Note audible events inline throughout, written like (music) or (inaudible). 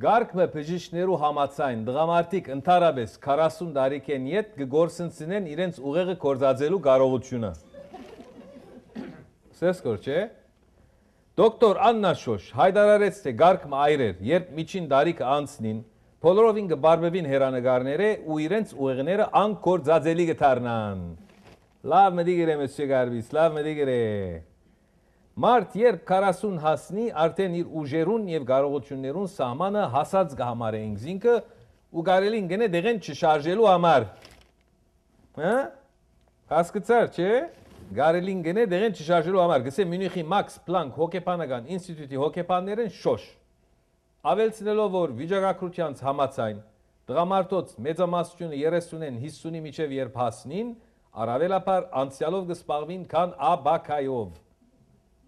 Գարկմը բժիշկներու համացայն դղամարտիկ ընդհանրապես 40 տարիքեն յետ կգործընծնեն իրենց ուղեղը կորզածելու կարողությունը։ Սեսկոր չէ։ Դոկտոր Աննա Շոշ հայտարարեց թե գարկմը այրեր, երբ միջին տարիքը անցնին, բոլորովին կբարբևին հերանեկարները ու իրենց ուղեղները անկորձածելի կդառնան։ Լավ մդիգրե մսյե Գարբիս, լավ մդիգրե։ Մարդ երբ 40 հասնի, արդեն իր ուժերուն եւ կարողություններուն սահմանը հասած կհամարեինք զինքը ու կարելի ինգնե դեղեն չշարժելու համար։ Հա? Հասկացար, չէ՞։ Կարելի ինգնե դեղեն չշարժելու համար։ Գսե Մյունիխի Մաքս Պլանկ հոկեբանական ինստիտուտի հոկեբաններն շոշ։ Ավելցնելով որ վիճակագրության համացայն դրամարտոց մեծամասնությունը 30-ին 50-ի միջև երբ հասնին, առավելապար անցյալով կսպաղվին, քան աբակայով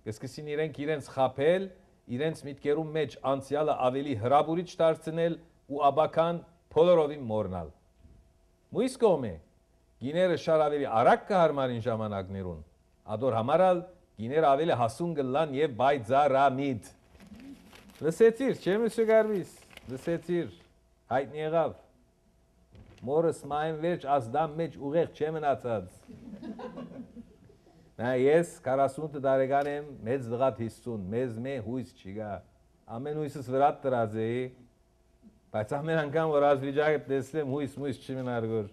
կսկսին իրենք իրենց խապել, իրենց միտքերում մեջ անցյալը ավելի հրաբուրիչ դարձնել ու աբական փոլորովին մորնալ։ Մույս կողմը գիները շար ավելի արագ կհարմարին ժամանակներուն։ Ադոր համարալ գիները ավելի հասուն գլան եւ բայձարամիտ։ Լսեցիր, չէ՞ մսյո Գարվիս։ Լսեցիր։ Հայտնի եղավ։ Մորս մայն վերջ ազդամ մեջ ուղեղ չէ մնացած։ Նա ես 48 տարեկան եմ, մեծ դղատ 50, մեզ մե հույս չկա։ Ամեն հույսս վրա դրած էի, բայց ամեն անգամ որ ազվիճակը տեսնեմ հույս մույս չմնար գոր։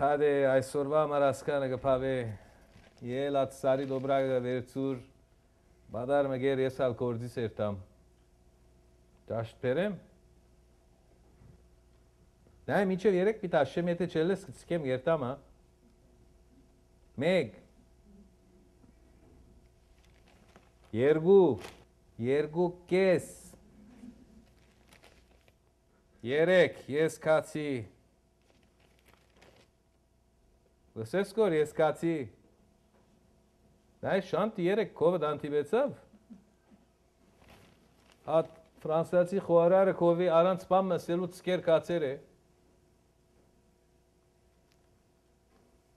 Հադե այսօրվա մարասկանը կփավե ել ածարի դոբրագը վերցուր բադար մգեր ես ալ կորձի սերտամ։ Դաշտ բերեմ։ Նա միջև երեք պիտա շեմ եթե չելես կցկեմ երտամա։ Մեկ երկու, երկու կես, երեք, ես կացի, լսես կոր ես կացի, նայ շանտ երեք կովդ անտիբեցավ, հատ ֆրանսիացի խոարարը կովի արանց պամ մսելու ծկեր կացեր է,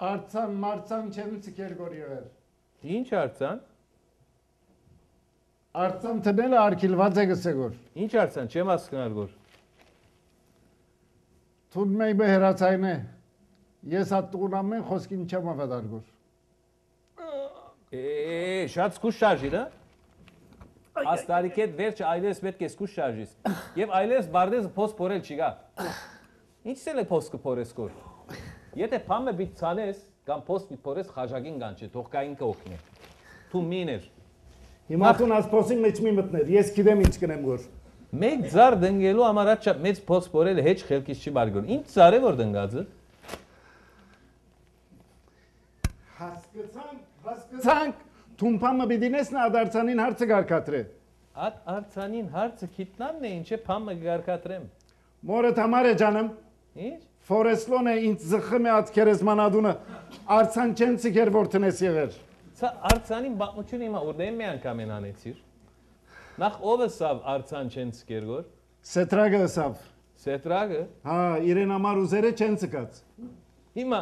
Արցան մարցան չեն ծկեր գոր եղեր։ Ինչ արցան։ Արցան տները արկիլված է գսեգոր։ Ինչ արցան, չեմ հասկանում գոր։ Թուն մեյ բհերացայն է։ Ես հատ տունամեն խոսքին չեմ ավադար գոր։ Է, շատ սկուշ շարժի, դա։ Աստարիքետ վերջ այլես պետք է սկուշ շարժիս։ Եվ այլես բարդեզ փոս փորել չի գա։ Ինչս է փոս կփորես կոր։ Եթե փամը բիտ ցանես կամ փոս բիտ փորես խաժագին գանչի, թող կային կօգնի։ Թու միներ։ Հիմա տուն ասփոսին մեջ մի մտներ, ես գիտեմ ինչ կնեմ գոր։ Մեկ ծար դնգելու համար աճ մեծ փոս փորել հեչ խելքից չի բարգոր։ Ինչ ծար է որ դնգածը։ Հասկացանք, հասկացանք։ Թումփամը բիդինես նա ադարցանին հարցը գարկատրե։ Ատ արցանին հարցը քիտնանն է, ինչ է փամը գարկատրեմ։ Մորը համար է ջանım։ Ինչ։ Ֆորեսլոն է ինձ զխմի ատքերես մանադունը։ Արցան չեն ցիկեր որ տնես եղեր։ Սա արցանին բաղմությունը հիմա ուրդեն մի անգամ են անեցիր։ Նախ ով է սավ արցան չեն սկերգոր։ Սետրագը սավ։ Սետրագը։ Հա, իրեն համար ուզերը չեն ցկած։ Հիմա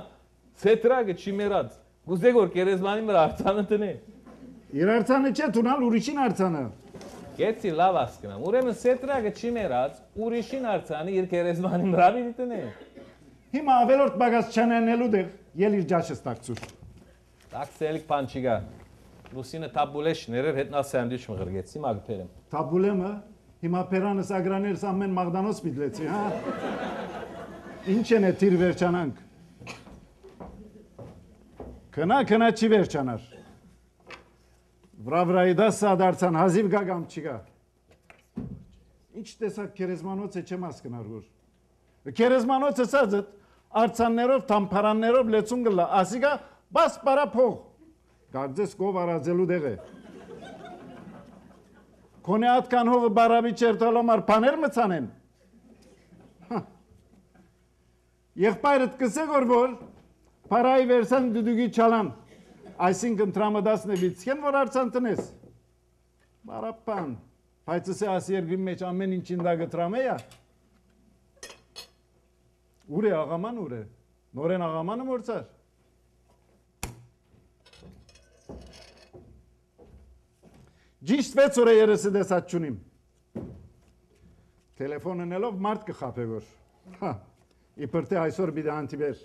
սետրագը չի մերած։ Գուզեգոր կերեզմանի վրա արցանը տնե։ Իր արցանը չէ, տունալ ուրիշին արցանը։ Գեցի լավ ասկնամ։ Ուրեմն սետրագը չի մերած, ուրիշին արցանը իր կերեզմանի վրա մի տնե։ Հիմա ավելորդ բագած չանանելու դեղ ել իր ջաշը ստակցուր։ Տաքսելիկ բան չի գա։ Լուսինը տաբուլեշներեր հետնա սանդվիչ մղրգեցի մագփերեմ։ Տաբուլեմը հիմա պերանս ագրաներս ամեն մաղդանոց միտլեցի, հա։ Ինչ են է թիր վերջանանք։ Կնա կնա չի վերջանար։ Վրավրայի դասը դարձան հազիվ գագամ չկա։ Ինչ տեսակ քերեզմանոց է չեմ հասկնար որ։ Քերեզմանոցը սածը արցաններով, թամփարաններով լեցուն գլա, ասիկա Բաս պարա փող։ Գարձես կով արածելու դեղ է։ Կոնե ատկան հովը բարավի չերտալոմար պաներ մցանեն։ Եղբայրդ կսե որ որ պարայի վերսան դուդուգի չալան։ Այսինքն տրամադասն է վիցքեն որ արցան տնես։ Բարապան։ Բայց ասե աս երկրի մեջ ամեն ինչին դա գտրամե է։ Ուր է աղաման ուր է։ Նորեն աղամանը մորցար։ Ճիշտ 6 օրը երեսը դեսած չունիմ։ Տելեֆոննելով մարդ կխափե որ։ Հա։ Իբր թե այսօր մի դանտիբեր։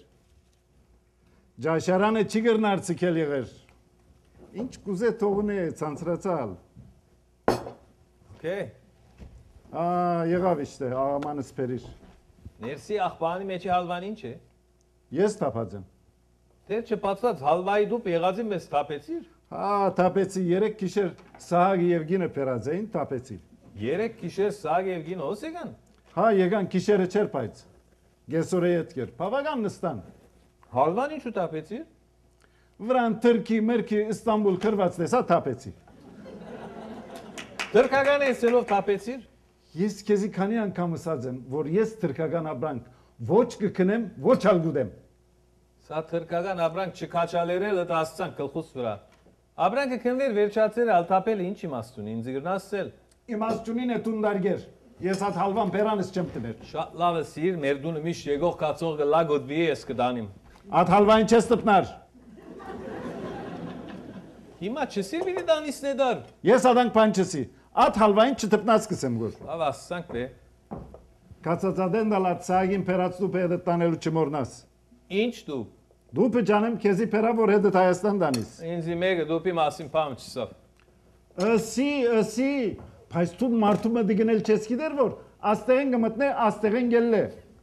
Ջաշարանը չի գրնար ցկել եղեր։ Ինչ կուզե թողնե ցանցրացալ։ Okay։ Ա եղավ իստե, աղամանը սփերիր։ Ներսի աղբանի մեջի հալվան ինչ է։ Ես տապած եմ։ Դեր չփածած հալվայի դու եղածի մեզ թափեցիր։ Հա, տապեցի 3 գիշեր Սահագի եւ Գինը փերած էին, տապեցի։ Երեք գիշեր սագ եւ գին հոս եկան։ Հա, եկան գիշերը չեր բայց։ Գեսորե յետքեր։ Բավական նստան։ Հալվան ինչու թափեցիր։ Վրան Թուրքի, Մերքի, Իստանբուլ քրված տեսա տապեցի։ Դրկական էսելով թափեցիր։ Ես քեզի քանի անգամ ասած եմ, որ ես թրկական ապրանք ոչ կքնեմ, ոչ ալ գուդեմ։ Սա թրկական ապրանք չքաչալերել դա ասցան գլխուս վրա։ Ապրանքը քնվեր վերջացել ալթապել ինչ իմաստ ունի ինձ գրնասել։ Իմաստունին է տունդարգեր։ Ես հատ հալվան պերանս չեմ տներ։ Շատ լավ է սիր, մեր դունը միշտ եկող կացող գլա գոդվի ես կդանիմ։ Հատ հալվային չես տպնար։ Հիմա չսիր մի դանիս նեդար։ Ես ադանք պանչսի։ Հատ հալվային չտպնած կսեմ գոր։ Լավ ասանք բե։ Կացածադեն դալած սագին պերացու պեդը տանելու չմորնաս։ Ինչ դու։ Դու պջանեմ քեզի պերա որ հետը Հայաստան դանիս։ Ինձի մեկը դուպի մասին փամ չսավ։ Ասի, ասի, բայց դու մարդումը դիգնել չես գիտեր որ աստեղեն գմտնե, աստեղեն գելլե։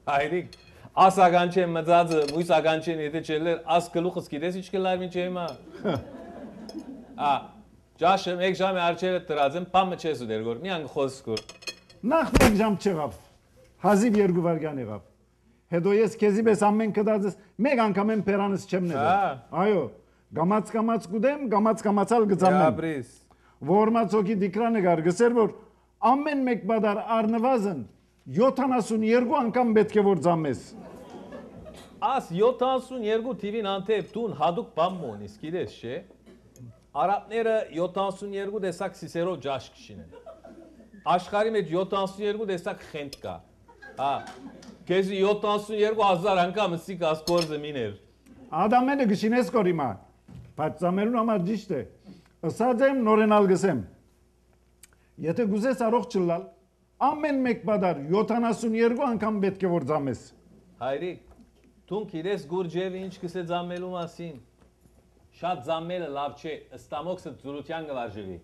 Հայրիկ, ասական չեմ մծածը, մույսական չեն եթե չելեր, աս գլուխս գիտես ինչ կլար ինչ հիմա։ Ա, ջաշը մեկ ժամի արջերը տրածեմ, պամը չես ու դեր գոր, միան խոսքոր։ Նախ մեկ ժամ չեղավ։ Հազիվ երկու վարգան եղավ։ Հետո ես քեզի պես ամեն կդածս մեկ անգամ եմ պերանս չեմ նել։ Հա։ Այո, գամած գամած գուդեմ, գամած գամացալ գծամեմ։ Ապրիս։ Որմացոքի դիկրանը գար գսեր որ ամեն մեկ բադար առնվազն 72 անգամ պետք է որ ձամես։ Աս 72 TV-ն անթեփ տուն հadoop բամ մոնիս, գիտես չէ։ Արաբները 72 տեսակ սիսերով ջաշ կշինեն։ Աշխարհի մեջ 72 տեսակ խենթ կա։ Հա։ Քեզի 72000 անգամ սիկ ասկորզը միներ։ Ադամենը գշինես կորիմա։ Բայց ծամերուն համար ճիշտ է։ Ասած եմ նորենալ գսեմ։ Եթե գուզես առողջ չլալ, ամեն մեկ բադար 72 անգամ պետք է որ ձամես։ Հայրիկ, դու գիտես Գուրջևի ինչ կսե զամելու մասին։ Շատ զամելը լավ չէ, ստամոքսը ծուրության գվարժվի։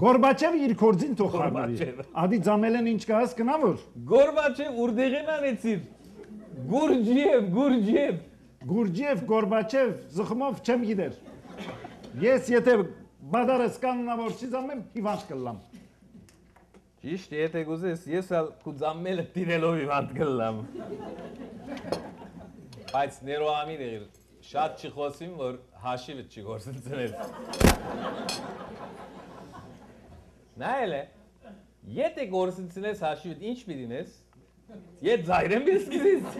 Գորբաչևը իր կորձին թող Գորբաչևը։ Ադի ձամելեն ինչ կաս կնավոր։ Գորբաչև ուրդեղեն անեցիր։ Գուրջև, Գուրջև։ Գուրջև, Գորբաչև, զխմով չեմ գիտեր։ Ես եթե բադարս կանոնավոր չի զամեմ, հիվանդ կլամ։ Ճիշտ, եթե գուզես, ես ալ քու զամելը տիրելով իվանդ գլամ։ Բայց ներոամի դեր շատ չխոսիմ, որ հաշիվը չի գործընծնել։ Նայել է։ Եթե գործընծնես հաշիվը ինչ պիտինես։ Ետ զայրեմ բիսկիզից։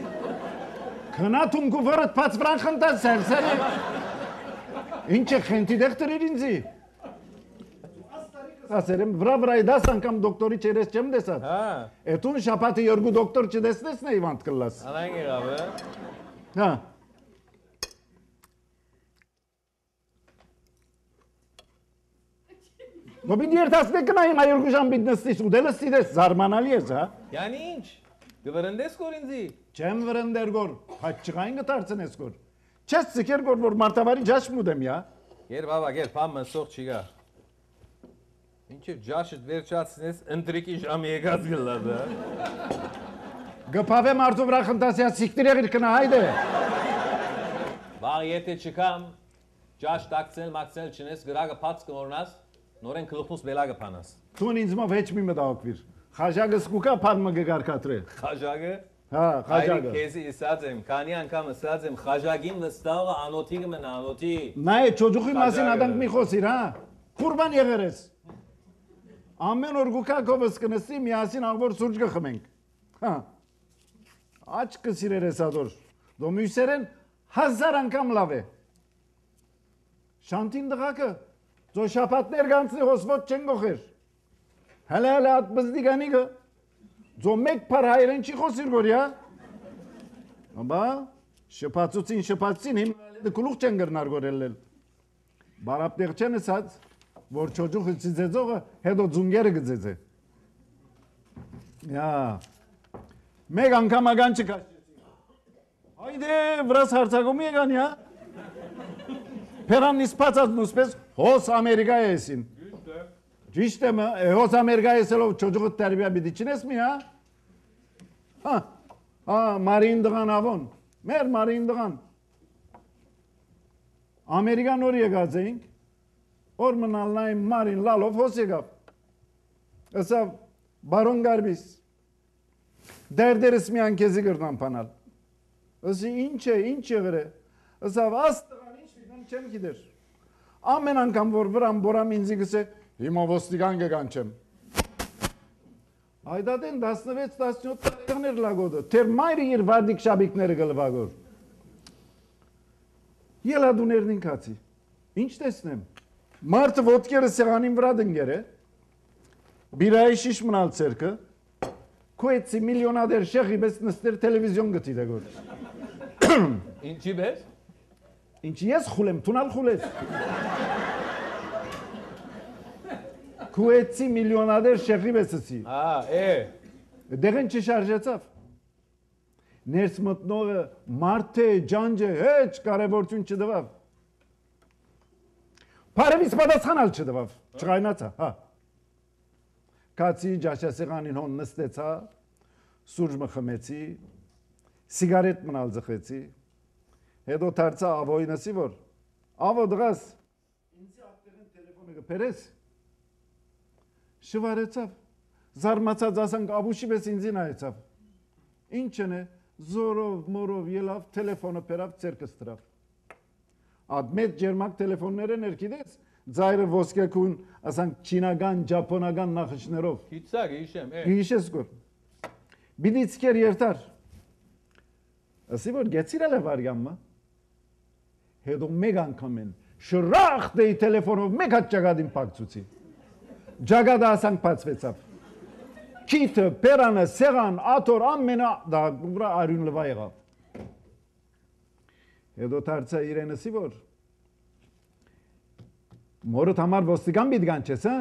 Քնաթում գուվարդ բաց վրան խնդած սերսել։ Ինչ է խենթի դեղտրիր ինձի։ Ասերեմ վրա վրայի դաս անգամ դոկտորի չերես չեմ դեսած։ Հա, Էտուն շապատը երկու դոկտոր չդեսնես նա իվանդ կլաս։ անայն եղավ, հա։ Հա։ Ոբին երթասնե կնայիմ այ երկու ժամ բիտ նստիս ու դելս սիդես զարմանալի ես, հա։ Յանի ինչ։ Գվրնդես կոր ինձի։ Չեմ վրընդեր գոր, հաճ չղային գտարցնես գոր։ Չես ցկեր գոր որ մարտավարի ջաշ մուդեմ յա։ Եր բաբա, գեր փամը սող չի գա։ Ինչև ջաշդ վերջացնես, ընտրիկի ժամի եկած գլա դա։ Գփավե մարդու վրա խնդասյա սիկտիր եղիր կնա հայդե։ Վաղ եթե չկամ, ջաշ տակցել, մակցել չնես, գրագը փած կնորնաս, նորեն գլխուս բելագը փանաս։ Տուն ինձ մով հեչ մի մտահոգվիր։ Խաժագը սկուկա փանմը գկարկատրե։ Խաժագը։ Հա, խաժագը։ քեզի ասած եմ, քանի անգամ ասած եմ, խաժագին վստահը անոթի կմնա, անոթի։ Նա է ճոջուխի մասին ադանք մի խոսիր, հա։ Կուրբան եղերես։ Ամեն օր գուկակովս կնստի միասին աղբոր սուրճ կխմենք։ Հա։ Աչ կսիրերես ադոր։ Դու մյուսերեն հազար անգամ լավ է։ Շանտին դղակը ձո շապատներ գանցնի հոսվոտ չեն գողեր։ Հələ հələ at բզդի գանիգը։ Ձո մեկ փար հայրեն չի խոսիր գորյա։ Աբա շփացուցին շփացին հիմ դկլուխ չեն գրնար գորելել։ Բարապտեղ չեն ասած որ ճոջուխը ծիծեծողը հետո ձունգերը գծեծե։ Յա։ Մեկ անգամ ական չկաշեցի։ Հայդե, վրաս հարցակում եկան, յա։ Փերանն իսպացած նուսպես հոս Ամերիկա էսին։ Ճիշտ է, հոս Ամերիկա էսելով ճոճուղը տերբիա բիդի չնես մի, հա։ Հա, հա, մարին դղան ավոն։ Մեր մարին դղան։ Ամերիկան որ եկած էինք, որ մնալնային մարին լալով հոս եկավ։ Ասավ, բարոն գարբիս, դերդերս մի անկեզի գրնան պանալ։ Ասի, ինչ է, չեմ գիտեր։ Ամեն անգամ, որ վրան բորամ ինձի գսե, հիմա ոստիգան գեգանչեմ։ Այդադեն 16-17 տարիներ լագոդը, թեր մայրը իր վարդիկ շաբիկները գլվագոր։ Ելադուներն ինքացի։ Ինչ տեսնեմ։ Մարդը ոտքերը սեղանին վրա դնգեր է։ Բիրայի շիշ մնալ ցերկը։ Քուեցի միլիոնադեր շեխի բես նստեր տելևիզիոն գտի դեգոր։ Ինչի բես։ Ինչ ես խուլեմ, տունալ խուլես։ Քուեցի միլիոնադեր շեխի բեսցի։ Ա, է։ Դեղեն չշարժեցավ։ Ներս մտնողը մարդ է, ջանջ է, հեչ կարևորություն չդվավ։ Բարևից պատասխանալ չդվավ, չղայնացա, հա։ Կացի ջաշասեղանին հոն նստեցա, սուրճ մխմեցի, սիգարետ մնալ ձխեցի, հետո դարձա ավոյնսի որ, ավո դղաս, ինձի ապտեղեն տելեվոնը գպերես, շվարեցավ, զարմացած ասանք աբուշի պես ինձի նայեցավ, ինչն է, զորով, մորով ելավ, տելեվոնը պերավ, ծերկս տրավ, Այդ մեծ ջերմակ տելեֆոնները ներքիդես ծայրը ոսկեքուն, ասանք չինական, ճապոնական նախշներով։ Հիցակ, հիշեմ, է։ Հիշես գոր։ Բիդիցկեր երթար։ Ասի որ գեցիրել է վարյամը։ Հետո մեկ անգամ են շրախ դեի տելեֆոնով մեկ հատ ճագադին փակցուցի։ Ճագադը ասանք բացվեցավ։ Քիթը, պերանը, սեղան, աթոր ամենա դա ուրա արյուն լվա եղավ։ Հետո դարձա իրենսի որ Մորդ համար ոստիկան բիդ գանչես, հա?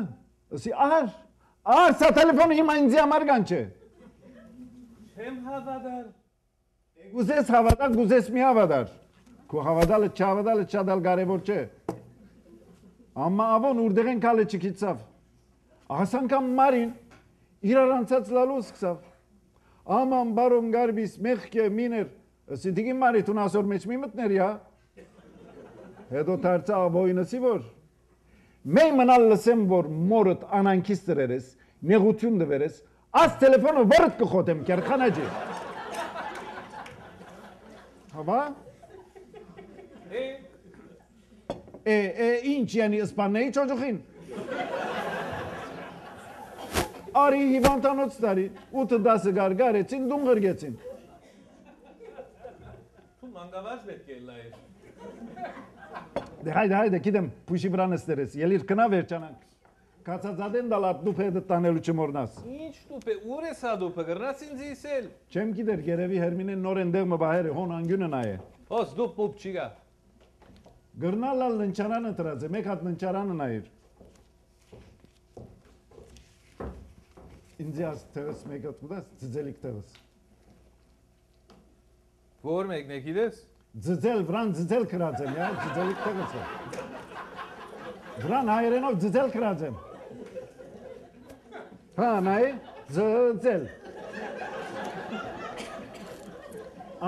Ասի ար, ար սա տելեֆոնը հիմա ինձ համար գանչե։ Չեմ հավատալ։ Գուզես հավատալ, գուզես մի հավատալ։ Քո հավատալը չհավատալը չադալ կարևոր չէ։ Amma avon ուրդեղեն կալը չքիծավ։ Ասանկամ մարին իրար անցած լալու սկսավ։ Աման բարոն գարբիս մեղքե միներ Ասի դիգի մարի տուն ասոր մեջ մի մտներ յա։ Հետո դարձա ավոյնսի որ Մեյ մնալ լսեմ որ մորդ անանքիս դրերես, նեղություն դվերես, աս տելեֆոնը վրդ կխոտեմ կերխանաջի։ Հավա։ Է, Է, է, ինչ յանի իսպանեի ճոճուխին։ Արի հիվանդանոց տարի, 8-10 գարգարեցին, դուն գրգեցին։ դու մանգավաճ պետք է լայր։ Դե հայդե հայդե գիտեմ փուշի վրա նստերես, ելիր կնա վերջանանք։ Կացածադեն դալատ դու փեդը տանելու չմորնաս։ Ինչ դուպե, ուր է սա դուպը, գրնաց ինձ իսել։ Չեմ գիտեր գերեվի հերմինեն նոր ընդեղ մը բահերը հոն անգյունը նայե։ Ոս դու պուպ չիգա։ Գրնալալ ննչարանը տրած է, մեկ հատ ննչարանը նայիր։ Ինձի աս տեղս մեկ հատ ուտաս, ձձելիք տեղս։ Որ մեկն է գիտես։ Ձձել, վրան ձձել կրած եմ, յա, ձձելիք տեղս է։ Վրան հայերենով ձձել կրած եմ։ Հա, նայ, ձձել։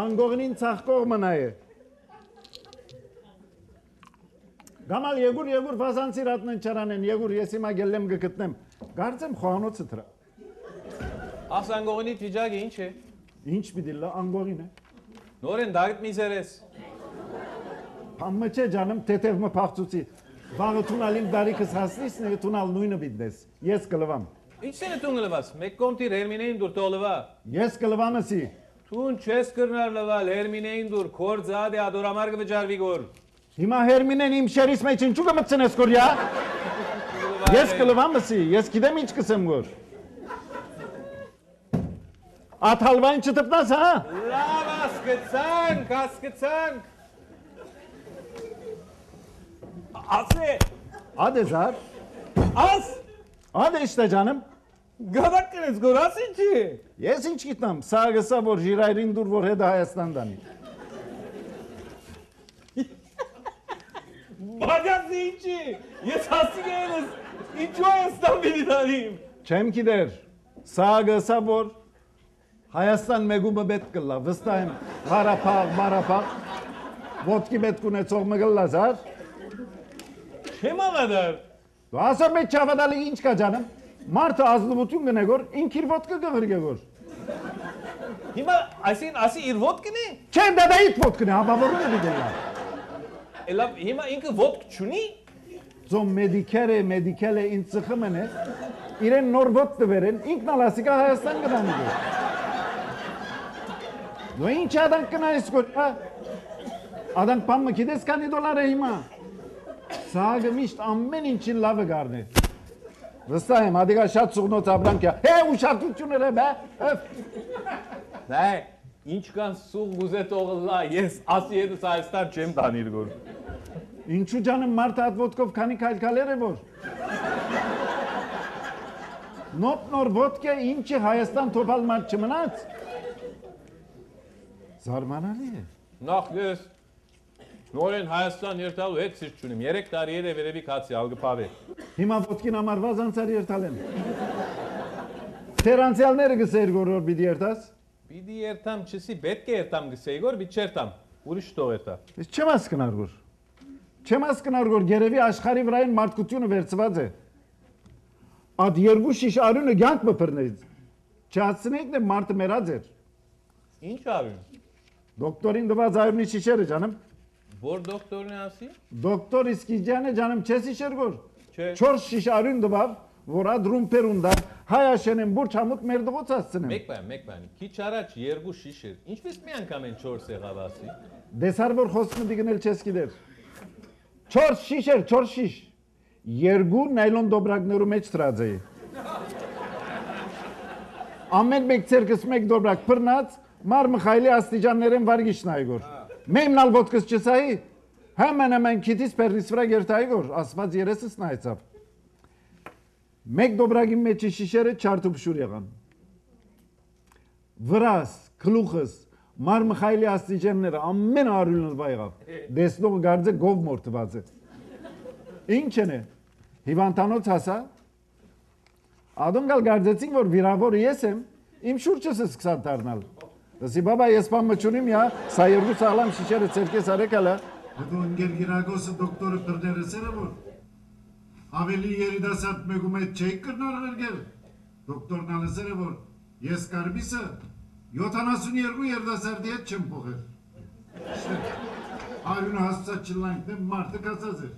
Անգողնին ցախկող մնայե։ Գամալ եգուր եգուր վազանցիր ատննչարանեն, եգուր ես հիմա գելեմ գտնեմ։ Գարձեմ խոհանոցը դրա։ Ասանգողնի վիճակը ինչ է։ Ինչ պիտի լա անգողին է։ Նորեն դագտ միզերես։ Համը չէ ջանım տետև մը փախծուցի։ Վաղը տունալին դարիքս հասնիս ներ տունալ նույնը բիդնես։ Ես կլվամ։ Ինչն է դու լվաս։ Մեկ կոնտիր Հերմինեին դուր տոլվա։ Ես կլվամսի։ Տուն չես կրնար լվալ Հերմինեին դուր քոր ձադե ադորամարգ վճարվի գոր։ Հիմա Հերմինեն իմ շերիս մեջ ինչու կմցնես կորյա։ Ես կլվամսի, ես գիտեմ ինչ կսեմ գոր։ Աթալվային չտպնաս, հա։ Լավ ասկցանք, ասկցանք։ Ասե, Ադեզար։ աս, Ադե işte canım։ Գարակ կրես գորասի չի։ Ես ինչ գիտեմ, սա գսա որ ժիրայրին դուր որ հետը Հայաստան դանի։ Բաջացի ինչի։ Ես հասիկ ես։ Ինչու ես ստամբիլի դարիմ։ Չեմ գիտեր։ Սա գսա որ Հայաստան մեգումը պետք կլա, վստահ եմ։ Ղարաբաղ, Մարաբաղ ոտքի պետք ունեցող մգլլա զար։ Չեմ ալադար։ Դու ասում ես չավադալի ինչ կա ջանեմ։ Մարդը ազնվություն գնե գոր, ինք իր ոտքը գղրգե գոր։ Հիմա այսին ասի իր ոդկնի։ Չեմ դա դա իդ ոտքն է, հավավորում է դիլա։ Էլա հիմա ինքը ոդկ չունի։ Ձոմ մեդիկերը, մեդիկելը ինձ ծխում են, իրեն նոր ոտ տվերեն, ինքն ալ ասիկա Հայաստան գնանի գոր։ Դու ինչ ադանք կնայես գոր, հա։ Ադանք պամը գիտես քանի դոլար է հիմա։ Սաղը միշտ ամեն ինչին լավը գարնե։ Վստահ եմ, ադիգա շատ ծուղնոց ապրանք է։ Հե ուշադրություն է, բա։ Դե, ինչ կան սուղ գուզե տողլա, ես ասի հետս Հայաստան չեմ տանիր գոր։ Ինչու ջանը մարդը այդ ոտքով քանի քայլքալեր է որ։ Նոտ նոր ոտքը ինչի Հայաստան թոփալ մարդ չմնաց։ Զարմանալի է։ Նախ ես նորեն Հայաստան երթալու հետ սիրտ չունիմ։ 3 տարի է վերևի կացի ալգպավե։ Հիմա ոտքին համար վազանցար երթալ են։ Տերանցիալները գսեր գորոր պիտի երթաս։ Պիտի երթամ չսի, պետք է երթամ գսեի գոր, բիչ երթամ։ Ուրիշ տող երթա։ Ես չեմ հասկնար որ։ Չեմ հասկնար որ գերեւի աշխարի վրային մարդկությունը վերծված է։ Ադ երկու շիշ արյունը ցանկ մփռներից։ Չհասցնեիք դե մարդը մեռած էր։ Ինչ արին։ Դոկտորին դված արյունի շիշերը ջանեմ։ Որ դոկտորն է ասի։ Դոկտոր Իսկիջյանը ջանեմ չես իշեր գոր։ Չէ։ 4 շիշ արյուն դվավ, որ ад ռումպերունդա հայաշենեն բուրջ համուտ մեր դողոց հասցնեմ։ Մեկ բան, մեկ բան։ Քիչ առաջ երկու շիշ էր։ Ինչպես մի անգամ են 4 եղավ ասի։ Դեսար որ խոսքը դիգնել չես գիտեր։ 4 շիշ էր, 4 շիշ։ Երկու նայլոն դոբրակներու մեջ տրած է։ Ամեն մեկ ցերկս մեկ դոբրակ բռնած, Մար Միխայելի աստիճաններեն վարգիշն այգոր։ Մեմնալ ոդկս չսայի։ Համեն ամեն քիթիս պերնիս վրա գերտայի գոր, ասված երեսս նայեցավ։ Մեկ դոբրագի մեջ շիշերը չարտուփշուր եղան։ Վրաս, գլուխս, Մար Միխայելի աստիճանները ամեն արյունը եղավ։ Դեսնողը գարձե գով մորտված է։ Ինչ են։ Հիվանդանոց հասա։ Ադոնգալ գարձեցին որ վիրավոր ես եմ, իմ շուրջս է սկսան դառնալ։ Դասի բաբա ես բան մչունիմ յա, սա երկու սաղլամ շիշերը ցերկես արեկալա։ Հետո ընկեր Գիրագոսը դոկտորը բրներսերը որ ավելի երիտասարդ մեկում այդ չէի կրնար վերգել։ Դոկտորն ալսերը որ ես կարբիսը 72 երիտասարդի հետ չեմ փոխել։ Արյուն հասցած չլանքն մարդը կացած էր։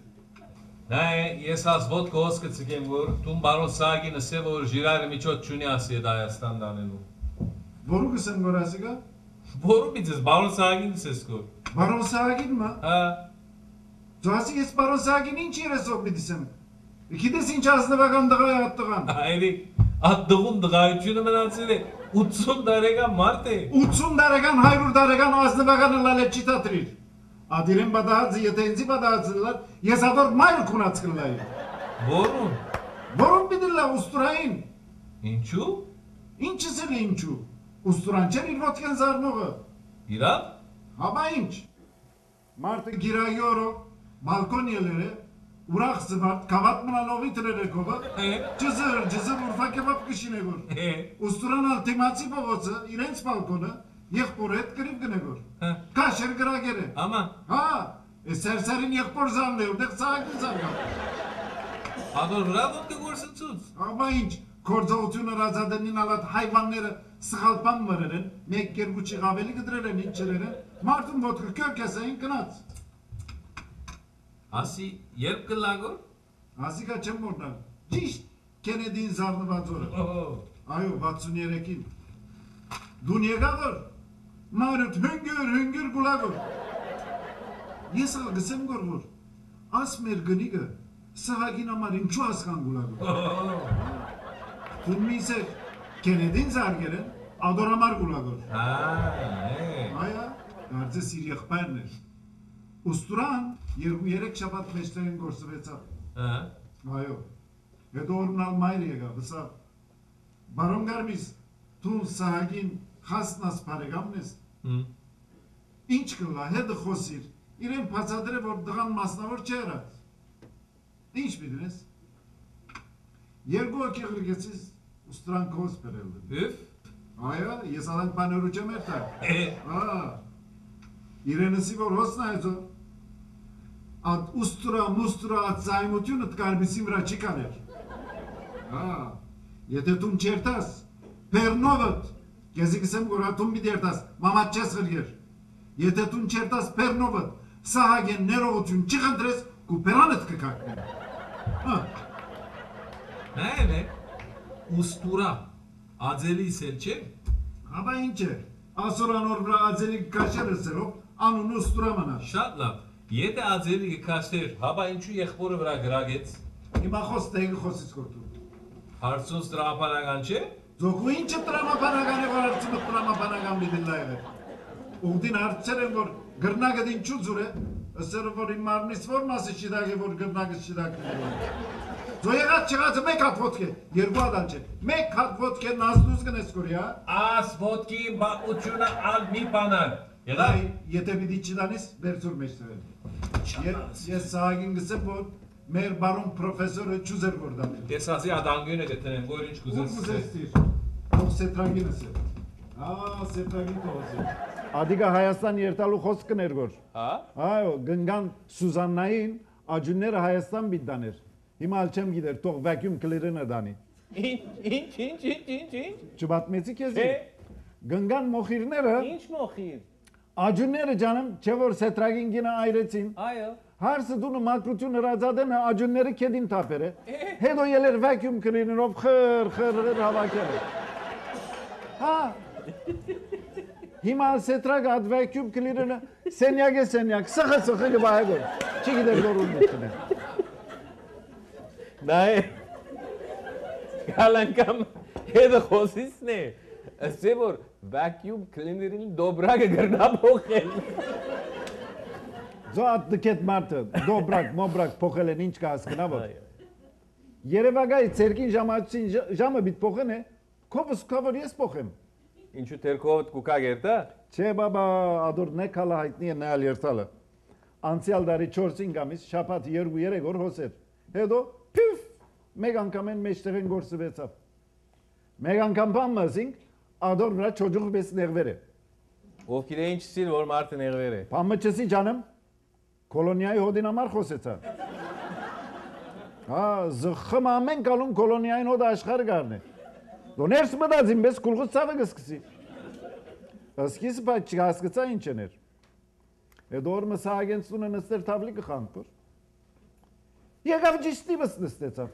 Նայ, ես աս ոդ կոս կցկեմ որ դու բարոն Սագինը սե որ ժիրարը միջոց չունի ասի դա Հայաստան դանելու։ Որու կսեմ որ ասիկա։ Որու միջից բարոն Սագինը սես կոր։ Բարոն Սահագին մա։ Հա, Ձասի ես բարոն Սահագին ինչ երեսով մի դիսեմ։ Գիտես ինչ ազնվական դղա է այդ տղան։ այրի ատ դղուն դղայությունը մնացել է 80 տարեկան մարդ է։ 80 տարեկան 100 տարեկան ազնվականը լալե չի տատրիր։ Ադիրեն բադահացը եթե ինձի բադահացնելար, ես ադոր մայր կունած կլայի։ Որուն։ Որոն պիտի լա ուստուրային։ Ինչու։ Ինչս էլ ինչու։ Ուստուրան չեր իր ոտքեն զարնողը։ Իրավ։ Հաբա ինչ։ Մարդը գիրայորո, բալկոն ելերը, ուրախ զվարդ, կավատ մնալովի տրերեկովը, Է, ջզր, ջզր ուրվակեվապ կշին է գոր։ է, Ուստուրան ալ թիմացի փողոցը, իրենց բալկոնը, եղբոր հետ կրիվ գնե գոր։ հա, Կաշեր գրագեր է։ Աման, Հա, է սերսերին եղբոր զանն է, ուտեղ ծաղակի զանգա։ ադոր վրա ոնք գործընծուց։ Աբա ինչ, կորձողությունը ռազադենին ալատ հայվանները սխալպան մրեր են, մեկ երկու չիղ ավելի գդրեր են, ինչ չրեր են, մարդուն ոտքը կյոր կեսային կնած։ Ասի, երբ կլագոր։ Ասիկա չեմ մորնալ, ճիշտ կենեդին զարնված օրը, Օհո, այո, 63-ին։ Դուն եղաղոր, մարդ հնգր, հնգր գուլագոր։ Ես ալ գսեմ գորգոր, աս մեր գնիգը, սահագին ամար ինչու ասկան գուլագոր։ Դուն միսեր, կենեդին զարգեր են, ադորամար գուլագոր։ հա, է։ Այա, կարծես իր եղբայրն էր։ Ուստուրան երկու երեք շաբաթ մեջտեղին գործվեցավ։ Հա, Այո։ Հետո օրնալ մայր եկավ, հսա։ Բարոն Գարմիս, դու սահագին խասնաս բարեկամն ես։ Ինչ կլա, հետը խոսիր։ Իրեն բացադրե որ դղան մասնավոր չէ եղած։ Ինչ պիտես։ Երկու ակի ղրգեցիս ուստրանքոս բերել։ Հեվ։ Այո, ես ալանք բաներու չեմ երթա։ Է, Ա։ Իրենսի որ հոսնա Ատ ուստրա մուստրա ատ զայմությունը դկարբիսի վրա չի կաներ։ Ա։ Եթե դու չերտաս, Պերնովդ, քեզի գսեմ որ ատում մի դերտաս, մամա չես գրգեր։ Եթե դու չերտաս Պերնովդ, սահագեն ներողություն չխնդրես, կուպերանդ կկակներ։ Հա, նայեն է, ուստուրա, adzeli sel չէ։ հաբա ինչ է։ Ասորանոր վրա ածելի կաշերը սերով անուն ուստրա մնա։ Շատ լավ։ Եթե adzeli կքաշտեր, հաբա ինչու եղբորը վրա գրագեց։ Հիմա խոս տեղի խոսից կորտու։ Հարցուն ստրապանական չէ։ Ձոգու ինչը տրամապանական է, որ արցումը տրամապանական մի դիլա եղել։ Ունդին հարցեր են, որ գրնագը ինչու ձուր է, ըսերը, որ իմ մարմնից որ մասը շիդակ է, որ գրնագը շիդակ է։ Ձո եղած չեղածը մեկ հատ ոտք է, երկու հատ չէ։ Մեկ հատ ոտք է նազդուզ գնես կորի, հա։ Աս ոտքի բաղությունը ալ մի Այ, եթե պիտի չդանես, բերցուր մեջ թվել։ Ես ես սահագին գսեմ, որ մեր բարոն պրոֆեսորը չուզեր որ դատի։ Ես ասի ադանգյունը գտնեմ, որ ինչ Ու կուզես։ կուզես տիր։ Ով սետրագինս է։ Ա, սետրագին տողս է։ Ադիգա Հայաստան երթալու խոսքը ներգոր։ Հա։ Այո, գնգան Սուզաննային աջունները Հայաստան բիտ դաներ։ Հիմա ալ չեմ գիտեր, թող վակյում կլիրենը դանի։ Ինչ, ինչ, ինչ, ինչ, ինչ, ինչ։ Չբատմեցի քեզ։ Չէ։ Գնգան մոխիրները Ինչ մոխիր։ աջունները ջանեմ, չէ որ սետրագին գինը այրեցին։ Այո։ Հարսը դու մակրություն հրացադեն աջունները կեդին տապերը։ Հետո ելեր վակյում կլիրենով խր խր խր հավաքել։ Հա։ Հիմա սետրագ ad վակյում կլիրենը սենյակ է սենյակ, սխը սխը գվայգոր։ Չի գիտեր որ ունի դե։ Նայ։ Գալանկամ հետը խոսիսն է։ Ասե որ vacuum cleaner-ին դոբրագը գրնա փոխել։ Զոատ դկետ մարդը, դոբրակ, մոբրակ փոխել են ինչ կա հասկնա որ։ Երևանայի ցերկին ժամացին ժամը բիտ փոխեն է, կովս կովր ես փոխեմ։ Ինչու թերքով կուկա գերտա։ Չէ բաբա, ադոր նեկալը հայտնի է նայալ երթալը։ Անցյալ դարի 4-5 ամիս շաբաթ 2-3 օր հոսեր։ Հետո փիֆ մեկ անգամ են մեջտեղեն գործվեցավ։ Մեկ անգամ բան մասինք ադոր վրա չոջուղ բես ներվերը։ Ով գիտե ինչ սիր որ մարդը ներվեր է։ Բամը չսի ջանեմ։ Կոլոնիայի հոդինամար խոսեցա։ Հա, զխմ ամեն կալում կոլոնիային հոդ աշխարհ գարնե։ Դու ներս մտածին, բես կուլղուց ցավը գսկսի։ բայց չհասկացա ինչ էներ։ Այդ օր մս ագենցունը նստեր թավլի կխանքոր։ Եկավ ճիշտի բս նստեցավ։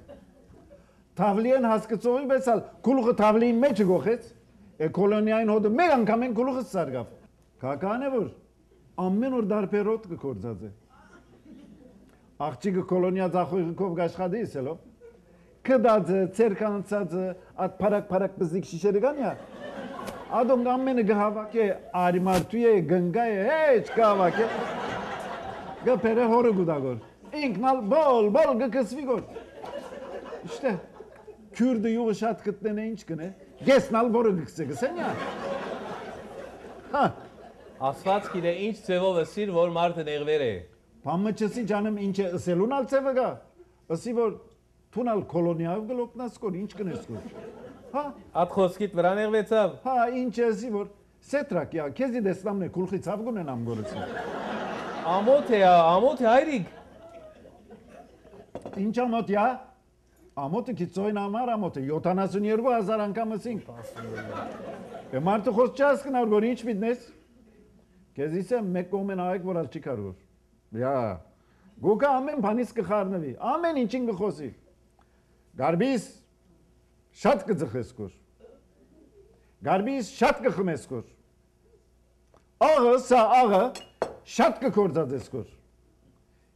Թավլիեն հասկացողի բեսալ կուլղը թավլիին մեջ գողեց։ Է կոլոնիային հոդը մեկ անգամ են կուլղը սարգավ։ Կական է որ ամեն օր դարբերոտ կկործած է։ Աղջիկը կոլոնիա ցախույղով գաշխադի իսելով։ Կդածը, ցերկանցածը, parak parak բզիկ շիշերը գանյա։ Ադոն ամենը գհավակե արիմարտու է գնգա է հեչ գհավակե։ Գպերը հորը գուդագոր։ Ինքնալ բոլ բոլ գկսվի գոր։ Իշտե քուրդը յուղը շատ կտնեն է ինչ կնե։ Գեսնալ որը գկսե գսենյա։ Հա Ասված գիտե ինչ ծևով է սիր որ մարդը ներվեր է։ Պամը չսի ջանեմ ինչ է ըսելուն ալ ծևը գա։ Ասի որ թունալ կոլոնիայով գլոկնաս կոր ինչ կնես կոր։ Հա Այդ խոսքիդ վրա ներվեցավ։ հա ինչ է ասի որ սետրակ յա քեզի դեսնամն է քուլխի ցավ գունենամ գորեցի։ Ամոթ է, ամոթ է հայրիկ։ Ինչ ամոթ յա։ Ամոթը քիծոին ամար ամոթը 72000 անգամ ասինք։ Է մարդը խոս չհասկնար որ ինչ միտնես։ Քեզիսը մեկ կողմեն այեք որ ալ չի կարող։ Յա Գուկա ամեն բանից կխառնվի, ամեն ինչին կխոսի։ Գարբիս շատ կձխես կոր։ Գարբիս շատ կխմես կոր։ Աղը սա աղը շատ կկործածես կոր։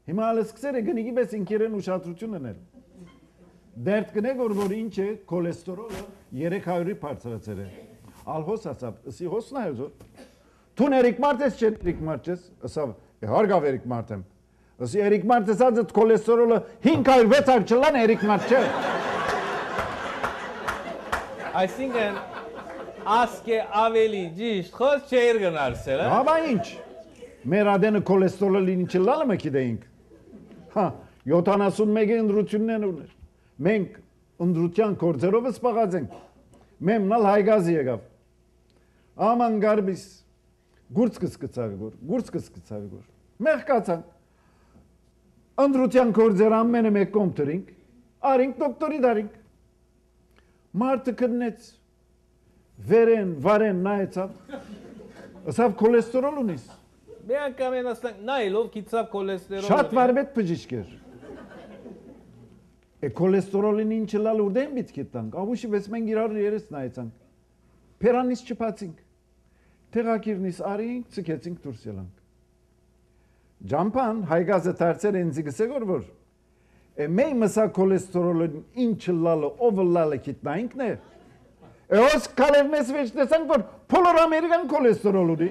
Հիմա ալը սկսեր է գնիգի պես ինքերեն ուշադրություն ունել։ Դերտ կնե որ որ ինչ է կոլեստերոլը 300-ի բարձրացել է։ Ալհոս ասավ, ըսի հոսնա է զո։ Տուն Էրիկ Մարտես չէ Էրիկ Մարտես, ասավ, հարգավ Էրիկ Մարտեմ։ Ըսի Էրիկ Մարտես ածդ կոլեստերոլը 500-600 չլան Էրիկ Մարտ չէ։ Այսինքն ասկե ավելի ճիշտ խոս չէր գնալսել, հա։ Հավա ինչ։ Մեր ադենը կոլեստերոլին ինչ լալը մը գիտեինք։ Հա, 71-ի ընդրությունն ուներ։ Մենք ընդրության կորձերով սպաղած ենք։ Մեմնալ հայգազի եկավ։ Աման գարբիս գուրց կսկծավ գոր, գուրց կսկծավ գոր։ Մեղ կացանք։ Ընդրության կորձեր ամենը մեկ կոմպտերինք, արինք դոկտորի դարինք։ Մարտը կնեց վերեն, վարեն նայեցավ։ Ասավ կոլեստերոլ ունիս։ Մի անգամ են ասենք նայելով գիծավ կոլեստերոլ։ Շատ վարվետ բժիշկ էր։ Է կոլեստերոլին ինչ լալ ուրդեն բիտ կտանք։ Ավուշի վեց մենք իրար երես նայեցանք։ Փերանից չփացինք։ Տեղակիրնից արինք, ցկեցինք դուրս ելանք։ Ջամփան հայգազը դարձել են զիգսեգոր որ մեյ մսա կոլեստերոլին ինչ լալը ով լալը կիտնայինքն է։ Էոս կալև մեզ վեճ տեսանք որ փոլոր ամերիկան կոլեստերոլ ունի։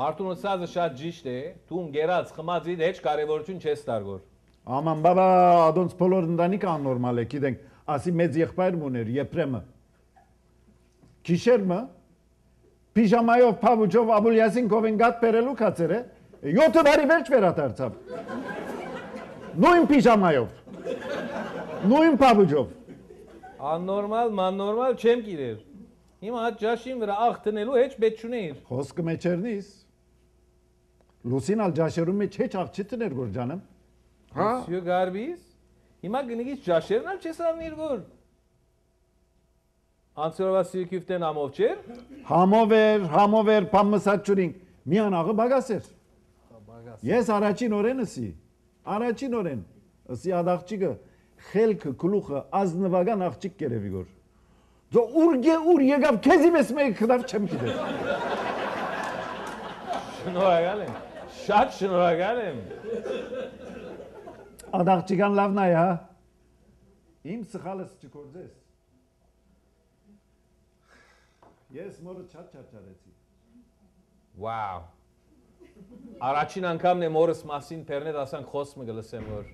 Մարտուն ասածը շատ ճիշտ է։ Դու գերած խմածի հետ կարևորություն չես տարգոր։ Աման բաբա ադոնց բոլոր ընտանիքը աննորմալ է, գիտենք, ասի մեծ եղբայրն ուներ Եփրեմը։ Քիշերմը պիժամայով, փավուջով, աբուլյասինկով են գատ բերելու կացեր է։ 7 տարի վերջ վերադարձավ։ Նույն պիժամայով։ Նույն փավուջով։ Աննորմալ, մաննորմալ չեմ գիրեր։ Հիմա հա ջաշին վրա աղ տնելու հեչ պետք չունեիր։ Խոսքը մեջերնիս։ Լուսինալ ջաշերում մեջ հեչ աղ չտներ գոր ջանեմ։ Հա։ Սյո գարբիս։ Հիմա գնիկից ջաշերն ալ չես անիր որ։ Անցորովա սյոկյուֆտեն ամով չէր։ Համով էր, համով էր, փամսաճուրին։ Միան աղը բագասեր։ Ես առաջին օրենը սի։ Առաջին օրեն։ Ասի ադաղճիկը խելքը գլուխը ազնվական աղջիկ կերևի գոր։ Դո ուրգե ուր եկավ քեզի մեզ մեկ քդավ չեմ գիտեր։ Շնորհակալ եմ։ Շատ շնորհակալ եմ։ Ադաղճիկան լավն է, հա։ Իմ սխալս չկործես։ Ես մորը չատ չարչարեցի։ Վաու։ Առաջին անգամն է մորս մասին բերնետ ասանք խոսքը գլսեմ որ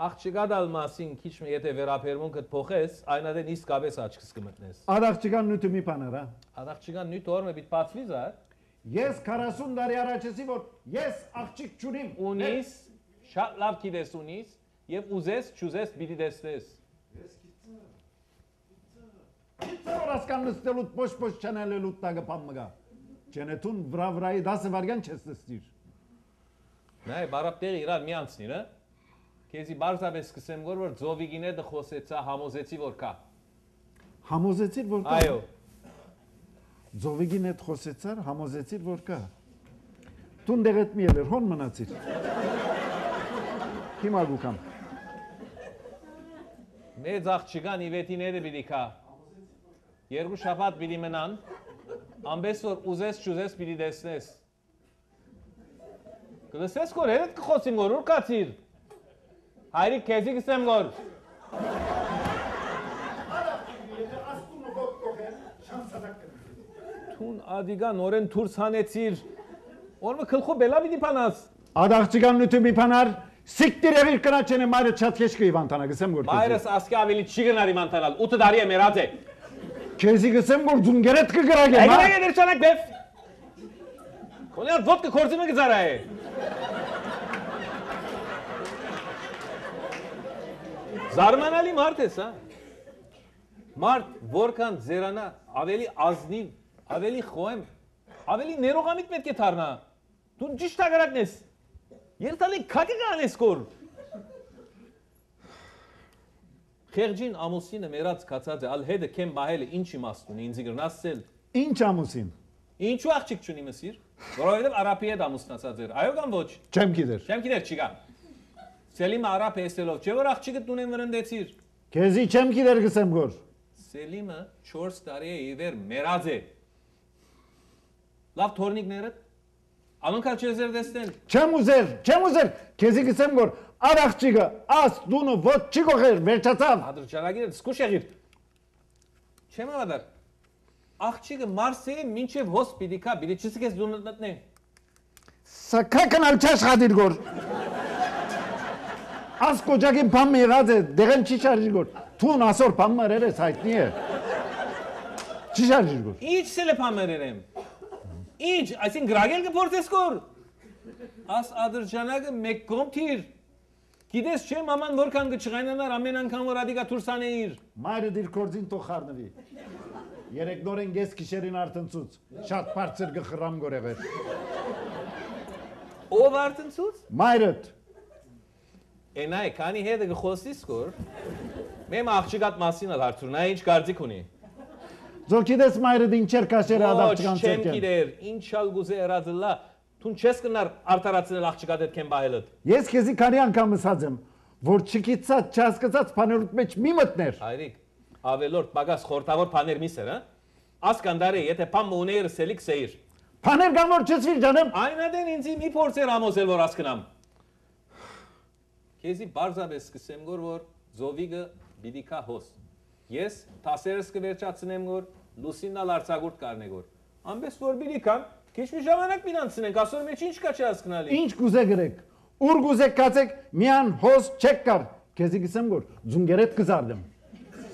աղջիկա դալ մասին քիչ մի եթե վերապերմունքդ փոխես, այնադեն իսկապես աչքս կմտնես։ Ադաղճիկան նույնը մի բան արա։ Աղջիկան նույն օրը մի բացվի զա։ Ես 40 տարի առաջեցի որ ես աղջիկ չունիմ։ Ունիս, շատ լավ գիտես ունիս եւ ուզես, չուզես պիտի տեսնես։ Որ ասկան նստելու փոշ փոշ չանելելու տագը փամմգա։ Ջենետուն վրա վրայի 10 վարգան չես նստիր։ Նայ բարապտեղի իրար մի անցնիր, հա։ Քեզի բարձրապես սկսեմ գոր որ ծովիգինը դ խոսեցա համոզեցի որ կա։ Համոզեցիր որ կա։ Այո։ Ձովիգին հետ խոսեցար, համոզեցիր որ կա։ Տուն դեղետ մի ելեր, հոն մնացիր։ Հիմա գուկամ։ Մեծ աղջիկան իվետիները պիտի կա։ Երկու շաբաթ պիտի մնան։ Ամբես որ ուզես չուզես պիտի տեսնես։ Կլսես կոր հետ կխոսիմ գոր ուր կացիր։ Հայրիկ քեզի կսեմ գոր։ Տուն ադիգա նորեն դուրս հանեցիր։ Օրը քլխո բելա պիտի փանաս։ Ադաղճիկան նույնը մի բանար, սիկտիր եղիր կնաչենը մայրը չատ քեշ կի վանտանա, գսեմ որ։ Մայրս ասկի ավելի չի գնար իմանտանալ։ 8 տարի է մեռած է։ Քեզի գսեմ որ ձունգերետ կգրագեմ, Այգա հա։ է դերչանակ բեֆ։ Կոնյալ ոդկա կորձիմը գծարա է։ Զարմանալի մարդ ես, հա։ Մարդ, որքան ձերանա, ավելի ազնիվ, ավելի խոհեմ, ավելի ներողամիտ պետք է դառնա։ Դու ճիշտ ագարակն ես։ Երթալի քակի կանես կոր։ Խեղջին ամուսինը մերած կացած է, ալ հետը կեմ բահել է ինչ իմաստ ունի, ինձի գրնասել։ Ինչ ամուսին։ Ինչու աղջիկ չունի մսիր։ Որովհետև արաբի հետ ամուսնացած էր։ Այո կամ ոչ։ Չեմ գիտեր։ Չեմ գիտեր չկա։ Սելիմը արաբ էսելով, չէ որ աղջիկը տունեն վրընդեցիր։ Քեզի չեմ գիտեր գսեմ որ։ Սելիմը 4 տարի է իվեր մերած է։ Լավ թորնիկները Անոնքալ չեզեր դեսնեն։ Չեմ ուզեր, չեմ ուզեր։ Քեզի գսեմ որ ադաղճիկը աս դունը ոչ չի գողեր, վերջացավ։ Ադրճանագիրը սկուշ եղիր։ Չեմ ավադար։ Աղջիկը Մարսեի մինչև հոսպիտիկա, բիլի չսկես դու նտնե։ Սակակն ալ չես խադիր գոր։ Աս կոջակին փամ եղած է, դեղեն չի շարժի գոր։ Թուն ասոր բամներ ես հայտնի է։ Չի շարժիր գոր։ Ինչ սելեփամերերեմ։ Ինչ, այսին գրագել կփորձես կոր։ Աս ադրջանակը մեկ կողմ թիր։ Գիտես չէ մաման որքան կչղայնանար ամեն անգամ որ ադիկա թուրսանեիր։ Մայրը դիր կորձին թող խառնվի։ Երեք նորեն գես գիշերին արտնցուց։ Շատ բարձր գխրամ գորեղեր։ Ով արտնցուց։ Մայրդ Ենայ, քանի հետ գխոսիս կոր։ Մեմ աղջիկատ մասին ալ հարցուր, նա ինչ կարծիք ունի։ Զոքիդես մայրդ ինչեր կաշեր Ոչ, ադապչկան չեմ ցերկեն։ գիտեր, ինչալ գուզե երածլա։ Տուն չես կնար արտարացնել աղջիկատ հետ կեն բայելդ։ Ես քեզի քանի անգամ ասած եմ, որ չկիծած, չհասկացած բաներուտ մեջ մի մտներ։ Հայրիկ, ավելորդ բագաս խորտավոր բաներ միսեր, հա։ Ասկանդարի, եթե փամ ուներ սելիկ սեիր։ Բաներ կան որ չծվիր ջանեմ։ Այնադեն ինձ մի փորձեր ամոզել որ ասկնամ։ Քեզի բարձաբես սկսեմ գոր որ զովիգը բիդի կա հոս։ Ես տասերս կվերջացնեմ գոր լուսինալ արցագուրտ կարնե գոր։ Ամբես որ բիդի կան, քիչ մի ժամանակ մինանցնենք, ասոր մեջ ինչ կա չհասկնալի։ Ինչ կուզե գրեք։ Ուր կուզե կացեք, միան հոս չեք կար։ Քեզի գսեմ որ ձունգերետ կզարդեմ։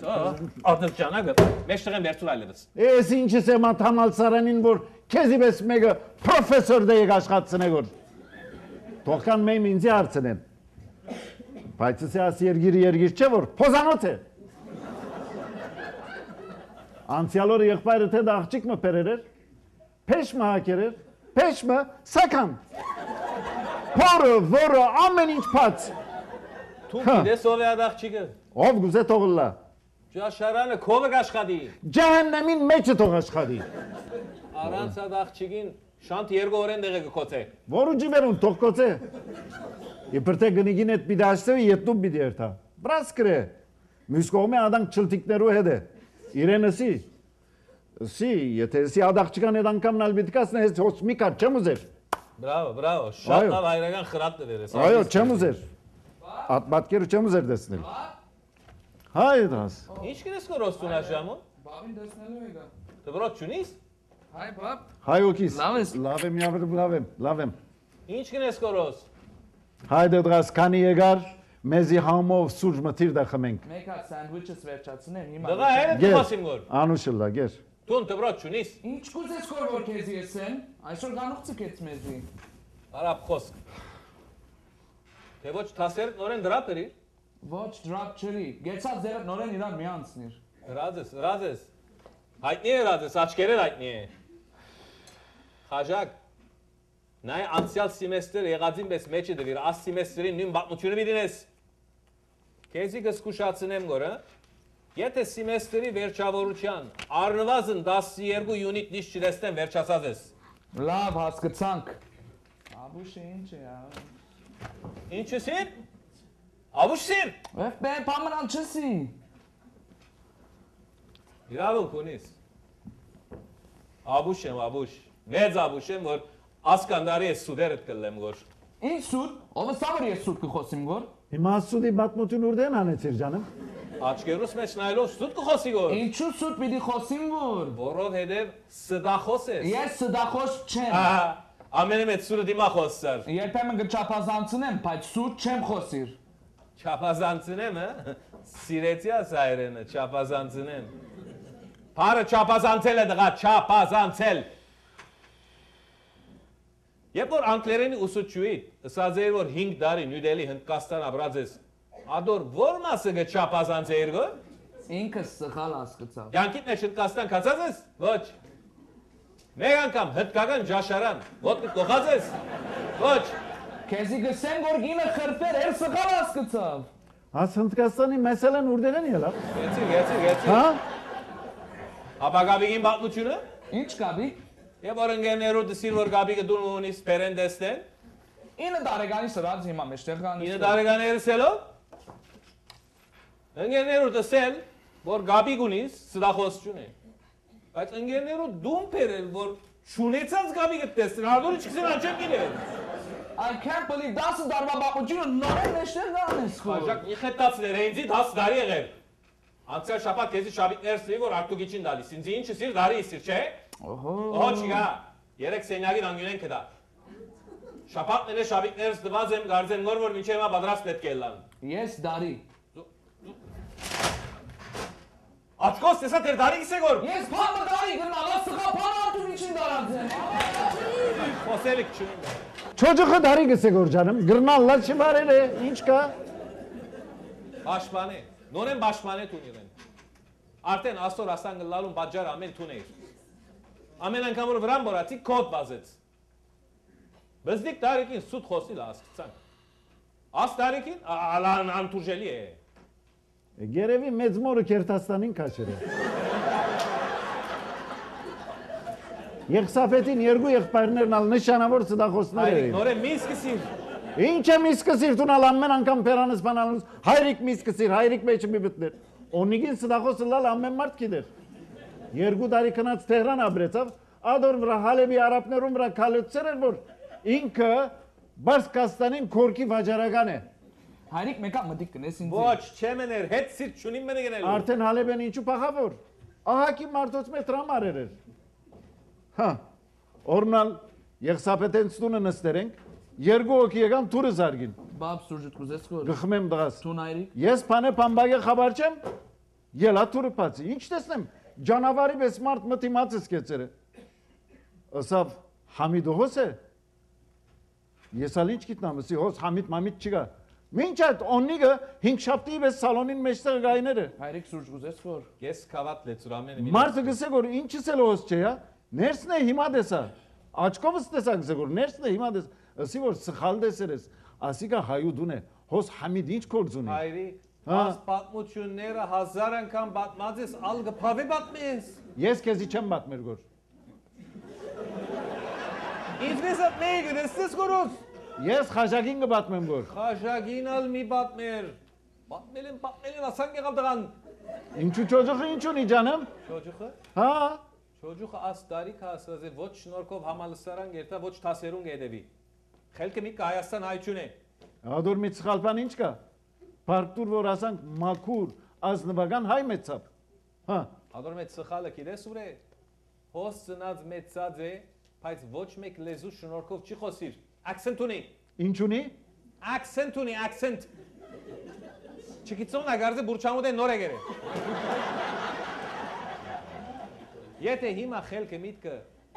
Ադրջանակը մեջտեղ եմ վերցուր այլևս։ Էս ինչս եմ աթամալ սարանին որ քեզի պես մեկը պրոֆեսոր դե եկ աշխատցնե որ։ Թողքան մեյմ ինձի հարցնեն։ Բայց սա աս երգիրի երգիր չէ որ փոզանոց է։ Անցյալորը եղբայրը թե դա աղջիկ մը պերերեր։ Փեշմը հակերեր։ Փեշմը սական։ Փորը, որը ամեն ինչ փած։ Դու Հա։ գիտես ով է այդ աղջիկը։ Ով գուզե թողլա։ Ջաշարանը քովը կաշխատի։ Ջահաննամին մեջը թող աշխատի։ Առանց այդ աղջիկին շանտ երկու օրեն դեղը կկոցե։ Որու ջիվերուն թող կոցե։ Իբրտե գնիգին այդ բիդաշտը յետում բիդի երթա։ Բրասկրե։ Մյուս կողմը ադանք չլտիկներու հետ է։ Իրենսի։ Սի, եթե սի ադաղջկան այդ անգամն ալբիդկասն է, հոց մի կար չեմ ուզեր։ Բրավո, բրավո։ Շատ լավ հայրական խրատ դերես։ Այո, չեմ ուզեր։ At պատկերը չեմ ուզեր տեսնել։ Հայ դաս։ Ինչ կնես կորոստունա ժամը։ Բաբին դեսնելու եկա։ Դբրոտ չունիս։ Հայ բաբ։ Հայ օքիս։ Լավ ես։ Լավ եմ, լավ եմ, լավ եմ։ Ինչ կնես կորոս։ Հայ դրաս քանի եկար, մեզի համով սուրճ մթիր դա խմենք։ Մեկ հատ սանդվիչս վերջացնեմ հիմա։ Դղա հերը Գեր։ դու ասիմ գոր։ Անուշլա, գեր։ Տուն դբրոտ չունիս։ Ինչ կուզես կոր որ քեզ եսեն։ Այսօր գանուղ ցկեց մեզի։ Արապ խոսք։ Թե ոչ տասեր նորեն դրապերի։ Ոչ դրապ չրի։ Գեցած ձերը նորեն իրար մի անցնիր։ Ռազես, ռազես։ Հայտնի է ռազես, աչքերեր հայտնի է։ Խաժակ։ Նայ անցյալ սիմեստր եղածին պես մեջը դվիր, աս սիմեստրին նույն բացությունը դինես։ Քեզի կսկուշացնեմ գորը։ Եթե սիմեստրի վերջավորության առնվազն 12 յունիտ նիշ չլեստեն վերջացած ես։ Լավ հասկացանք։ Աբուշը ինչ է։ Ինչը սիր։ Աբուշսիր։ Ով բեն պամրան չսի։ Իրավունք ունիս։ Աբուշ եմ, աբուշ։ Մեծ աբուշ եմ, որ ասկանդարի է սուդերդ կլեմ գոր։ Ինչ սուտ։ Ով սավր ես սուտ կխոսիմ գոր։ Հիմա ասուդի բատմություն ուրդեն անեցիր ջանեմ։ Աչկերուս մեջ նայելով սուտ կխոսի գոր։ Ինչու սուտ պիտի խոսիմ որ։ Որովհետև սդախոս ես։ Ես սդախոս չեմ։ Ահա, ամենը մեծ սուրը դիմա խոսսար։ Երբեմն կչափազանցնեմ, բայց սուտ չեմ խոսիր։ Չափազանցնեմ, հա։ Սիրեցի աս հայրենը, չափազանցնեմ։ Բարը չափազանցել է դղա, չափազանցել։ Երբ որ անգլերենի ուսուցչուի, ասած էր որ 5 տարի Նյու Հնդկաստան ապրած ես, ադոր ո՞ր մասը կչափազանցեիր գո։ Ինքս սխալ հասկացա։ Յանքիդ մեջ Հնդկաստան կացած ես։ Ոչ։ Մեկ անգամ հնդկական ջաշարան, ոտք կողած ես։ Ոչ։ Քեզի գսեմ որ գինը խրտեր, էլ սխալ հասկացավ։ Աս Հնդկաստանի մեսելեն ուրդեն ելա։ Գեցի, գեցի, գեցի։ Հա? Ապագավիգին պատմությունը։ Ինչ կաբի։ Եվ որ ընկերներու դսիր որ գաբիգը դու ունիս պերեն դեստեն։ 9 տարեկանի սրած հիմա մեջտեղ գանից։ 9 տարեկաներս էլո։ Ընկերներու դսել որ գաբիգ ունիս սդախոս չունի։ Բայց ընկերներու դում պերել որ չունեցած գաբիգը տեսնեն, հardորը չքսեն անչեմ գինել։ I can't believe դասը դարվա բապուջինը նորեն մեջտեղ գանից խոր։ Բաժակ իխետացներ ինձի 10 տարի եղել։ Անցյալ շաբաթ քեզի շաբիկներ ստի որ արտուկիչին դալիս։ Ինձ ինչը սիր դարի իսիր, չէ։ Օհո։ Օհո չգա։ Երեք սենյակին անգյուրեն կդա։ Շաբաթները շաբիկներս դված եմ գարձեմ նոր որ մինչև հիմա պատրաստ պետք է լան։ Ես դարի։ Աչքոս տեսա դեր դարի գսեգոր։ Ես փամը դարի գնալա սխա փան արտու միջին դարած եմ։ Խոսելիք չունի։ Çocuğu darı gitse canım. Gırnallar çıbarır. İnç ka. Պաշտպանի։ Նորեն պաշտպանի տուն իրեն։ Արդեն աստոր ասան գլալուն բաժար ամեն տուն էր։ Ամեն անգամ որ վրան բորացի կոդ բազեց։ Բզդիկ տարիքին սուտ խոսի լասկցան։ Աս տարիքին ալան անտուժելի է։ Gerevi mezmoru Kertastan'ın kaçırı. Եղսապետին երկու եղբայրներն ալ նշանավոր սդախոսներ Այրիկ էին։ նորեն մի սկսի։ Ինչ է մի սկսիր տունալ ամեն անգամ պերանս բանալուս, հայրիկ մի սկսիր, հայրիկ մեջը մի բտներ։ Օնիգին սդախոսը լալ ամեն մարդ գիտեր։ Երկու տարի քնած Տեհրան աբրեցավ, ադոր վրա հալեբի արաբներում վրա քալեցեր էր որ ինքը Բարսկաստանին քորքի վաճառական է։ Հայրիկ մեկա մտիկ կնես ինձ։ Ոչ, չեմ եներ, հետ սիր չունիմ մենը գնելու։ Արդեն հալեբեն ինչու փախավոր։ Ահակի մարդոց մեջ տրամարեր էր։ Հա։ Օրնալ եղսապետեն ստունը նստերենք, երկու հոգի եկան թուրը զարգին։ Բաբ սուրճ կուզես որ։ Գխմեմ դղաս։ Տուն հայրիկ։ Ես բանը բամբագը խաբար չեմ։ Ելա թուրը բացի։ Ինչ տեսնեմ։ Ջանավարի պես մարդ մտիմացս կեցերը։ Ասավ Համիդոհոս է։ Ես ալ ինչ գիտնամ, ասի հոս Համիդ մամիդ չկա։ Մինչ այդ օնիգը 5 շաբթի պես սալոնին մեջտեղ գայները։ Հայրիկ սուրճ կուզես որ։ Ես կավատ լեցուր ամենը։ Մարդը գսե որ ինչս էլ հոս չէ, հա։ Ներսն է հիմա դեսա։ Աչքովս տեսա գսե որ ներսն է հիմա դես։ Ասի որ սխալ դեսեր ես։ Ասիկա հայուդուն է։ Հոս Համիդ ինչ կորձ ունի։ Հայրի, Հա։ աս պատմությունները հազար անգամ պատմած ես, ալ գփավի պատմես։ Ես քեզի չեմ պատմեր գոր։ Ինչպես է մեկ դեսես գորոս։ Ես խաժագին կպատմեմ գոր։ Խաժագինալ մի պատմեր։ Պատմել եմ, պատմել եմ, ասան եղավ դղան։ Ինչու ճոճուխը ինչ ունի ջանեմ։ Շոջուխը, Հա։ շոջուխը աս տարիք ասած է ոչ շնորհքով համալսարան գերտա, ոչ թասերուն գեդեվի։ Խելքը մի կա Հայաստան հայություն է։ Ադոր մի ցխալպան ինչ կա։ Պարտուր որ ասանք մաքուր ազնվական հայ մեծապ։ Հա։ Ադոր մեծ սխալը գիտես ուր է։ Հոս ծնած մեծած է, բայց ոչ մեկ լեզու շնորհքով չի խոսիր։ Accent ունի։ Ինչ ունի։ Accent ունի, accent։ Չգիտոն ագարზე բուրչամուտ է նոր եկել։ Եթե հիմա խելքը միտքը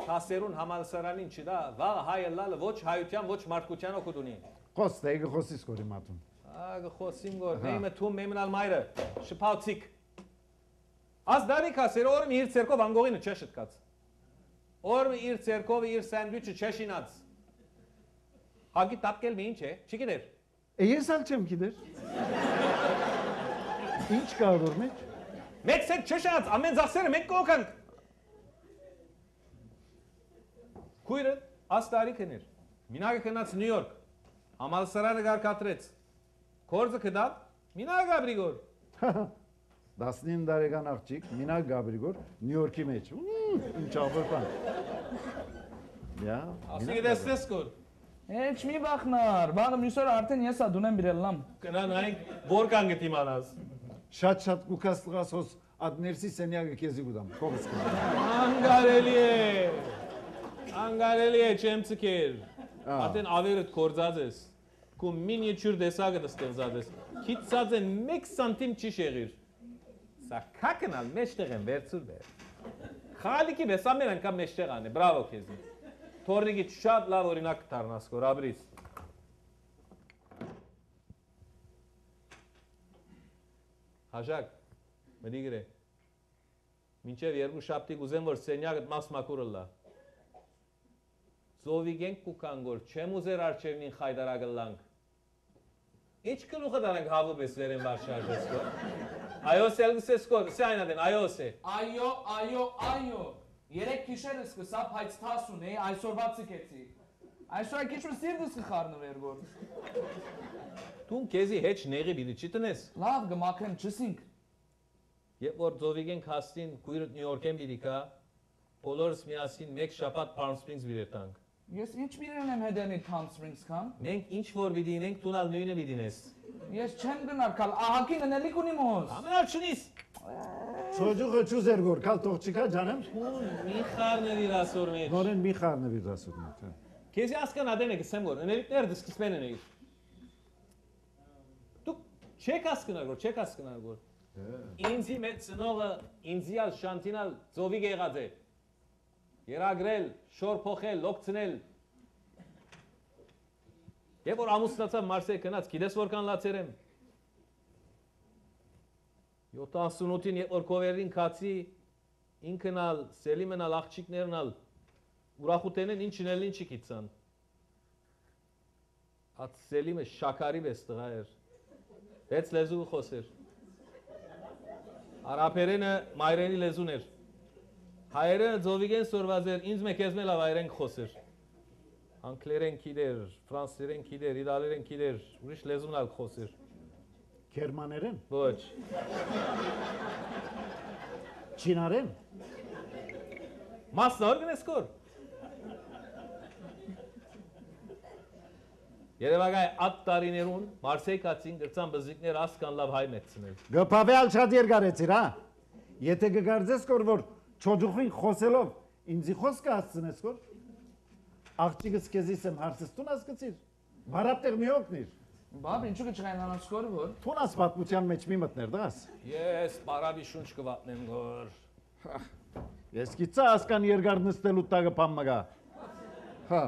հասերուն համալսարանին չդա, վաղ հայը լալը ոչ հայության, ոչ մարդկության օգուտ ունի։ Խոս դե գխոսիս կորի մատուն։ Ագ խոսիմ գոր, նեյմը թում մեմնալ մայրը, շփացիկ։ Աս դարի կասեր օրը իր ցերկով անգողինը չշտկած։ Օրը իր ցերկով իր սանդվիչը չշինած։ Հագի տապկել մի ինչ է, չգիտեր։ Է ես ալ չեմ գիտեր։ Ինչ կա ադոր մեջ։ Մեկ սեկ չշած, ամեն ծախսերը մենք կողանք։ Քույրը աս տարիքն էր։ Մինագը գնաց Նյու Յորք։ Համալսարանը գարկատրեց։ Կորձը կդավ, մինագը Գաբրիգոր։ 19 տարեկան աղջիկ Մինակ Գաբրիգոր Նյու Յորքի մեջ։ Ինչ աբրտան։ Յա։ Ասի դեսես կոր։ Էչ մի բախնար, վաղը մյուսօր արդեն ես ա դունեմ բիրելլամ։ Կնան այն որքան գտիմանաս։ Շատ-շատ կուկաս տղաս հոս ադներսի սենյակը քեզի գուտամ։ Կողս կա։ Անգարելի է։ Անգարելի է չեմ ցկեր։ Ա։ Ատեն ավերդ կորձած ես։ Կու մինիատյուր դեսագը դստեղծած ես։ Քիծած են 1 սանտիմ չի շեղիր։ Սա քակնալ մեջտեղ են վերցուր վեր։ Խալիկի վես ամեն անգամ մեջտեղ անը։ Բրավո քեզ։ Թորնիկի շատ լավ օրինակ դառնաս կոր աբրիս։ Հաջակ։ Մդի գրե։ Մինչև երկու շաբթի կուզեմ որ սենյակը մաս մակուրը լա։ Զովիգենք կուկան գոր չեմ ուզեր արջևնին խայդարագլանք։ Ինչ կլուխը դրանք հավուբես վերեն վարշարժես կոր։ Այոս էլ գսես կոր, սե այնադեն, այոս է։ Այո, այո, այո։ Երեք գիշերը սկսա փայց թասուն է, այսօրվա ցկեցի։ Այսօր քիչ ու սիրտս կխառնվեր գոր։ Դու քեզի հեչ նեղի բիդի չի տնես։ Լավ գմակեն չսինք։ Երբ որ Զովիգենք հաստին քույրդ Նյու Յորքեն բիդիկա, բոլորս միասին մեկ շաբաթ Palm Springs բիրեր տանք։ Ես ինչ միրեն եմ հետենի Palm Springs կան։ Մենք ինչ որ վիդինենք, տունալ նույնը վիդինես։ Ես չեմ գնար կալ, ահակին ընելիք ունի մոս։ Ամենալ չնիս։ Çocuğu çüzer gor. Kal toğçika canım. Մի խառներ իր ասոր մեջ։ Noren bir karnı bir rasut. Քեզի ասկան ադեն է գսեմ որ, ընելիկներ դսկսմեն են իր։ Դու չեք ասկնար որ, չեք ասկնար որ։ Ինձի մեծ ծնողը ինձիալ շանտինալ ծովի եղած է։ Երագրել, շոր փոխել, լոկցնել։ Եվ որ ամուսնացավ Մարսեյ գնաց, գիտես որքան լացեր եմ։ 78-ին երբ որ կովերին քացի ինքնալ, սելիմենալ, աղջիկներնալ ուրախութենեն ինչն էլ ինչի գիցան։ At սելիմը շաքարի վես տղա էր։ Հեց լեզու խոսեր։ Արաբերենը մայրենի լեզուն էր։ Հայերենը ծովիգեն սորված էր, ինձ մեկ ես մելա հայերեն խոսեր։ Անգլերեն գիտեր, ֆրանսերեն գիտեր, իտալերեն գիտեր, ուրիշ լեզուն ալ խոսեր։ Գերմաներեն, Ոչ։ չինարեն, Մասնոր գնես կոր։ Երևակայ at տարիներուն Մարսեյ կացին գրծան բզիկներ ասկան լավ հայ մեծնել։ գփավեալ շատ երկարեցիր, հա։ Եթե կգարձես կոր որ չոջուխին խոսելով ինձի խոսքը հասցնես որ աղջիկս քեզիս եմ հարցս տուն ասկցիր բարապտեղ մի օգնիր Բաբ ինչու՞ կճանանաս գոր որ Թունաս պատմության մեջ մի մտներ դե դաս Ես պարավի շունչ կվատնեմ գոր հա։ Ես գիծա ասկան երկար նստելու տակը պամմագա Հա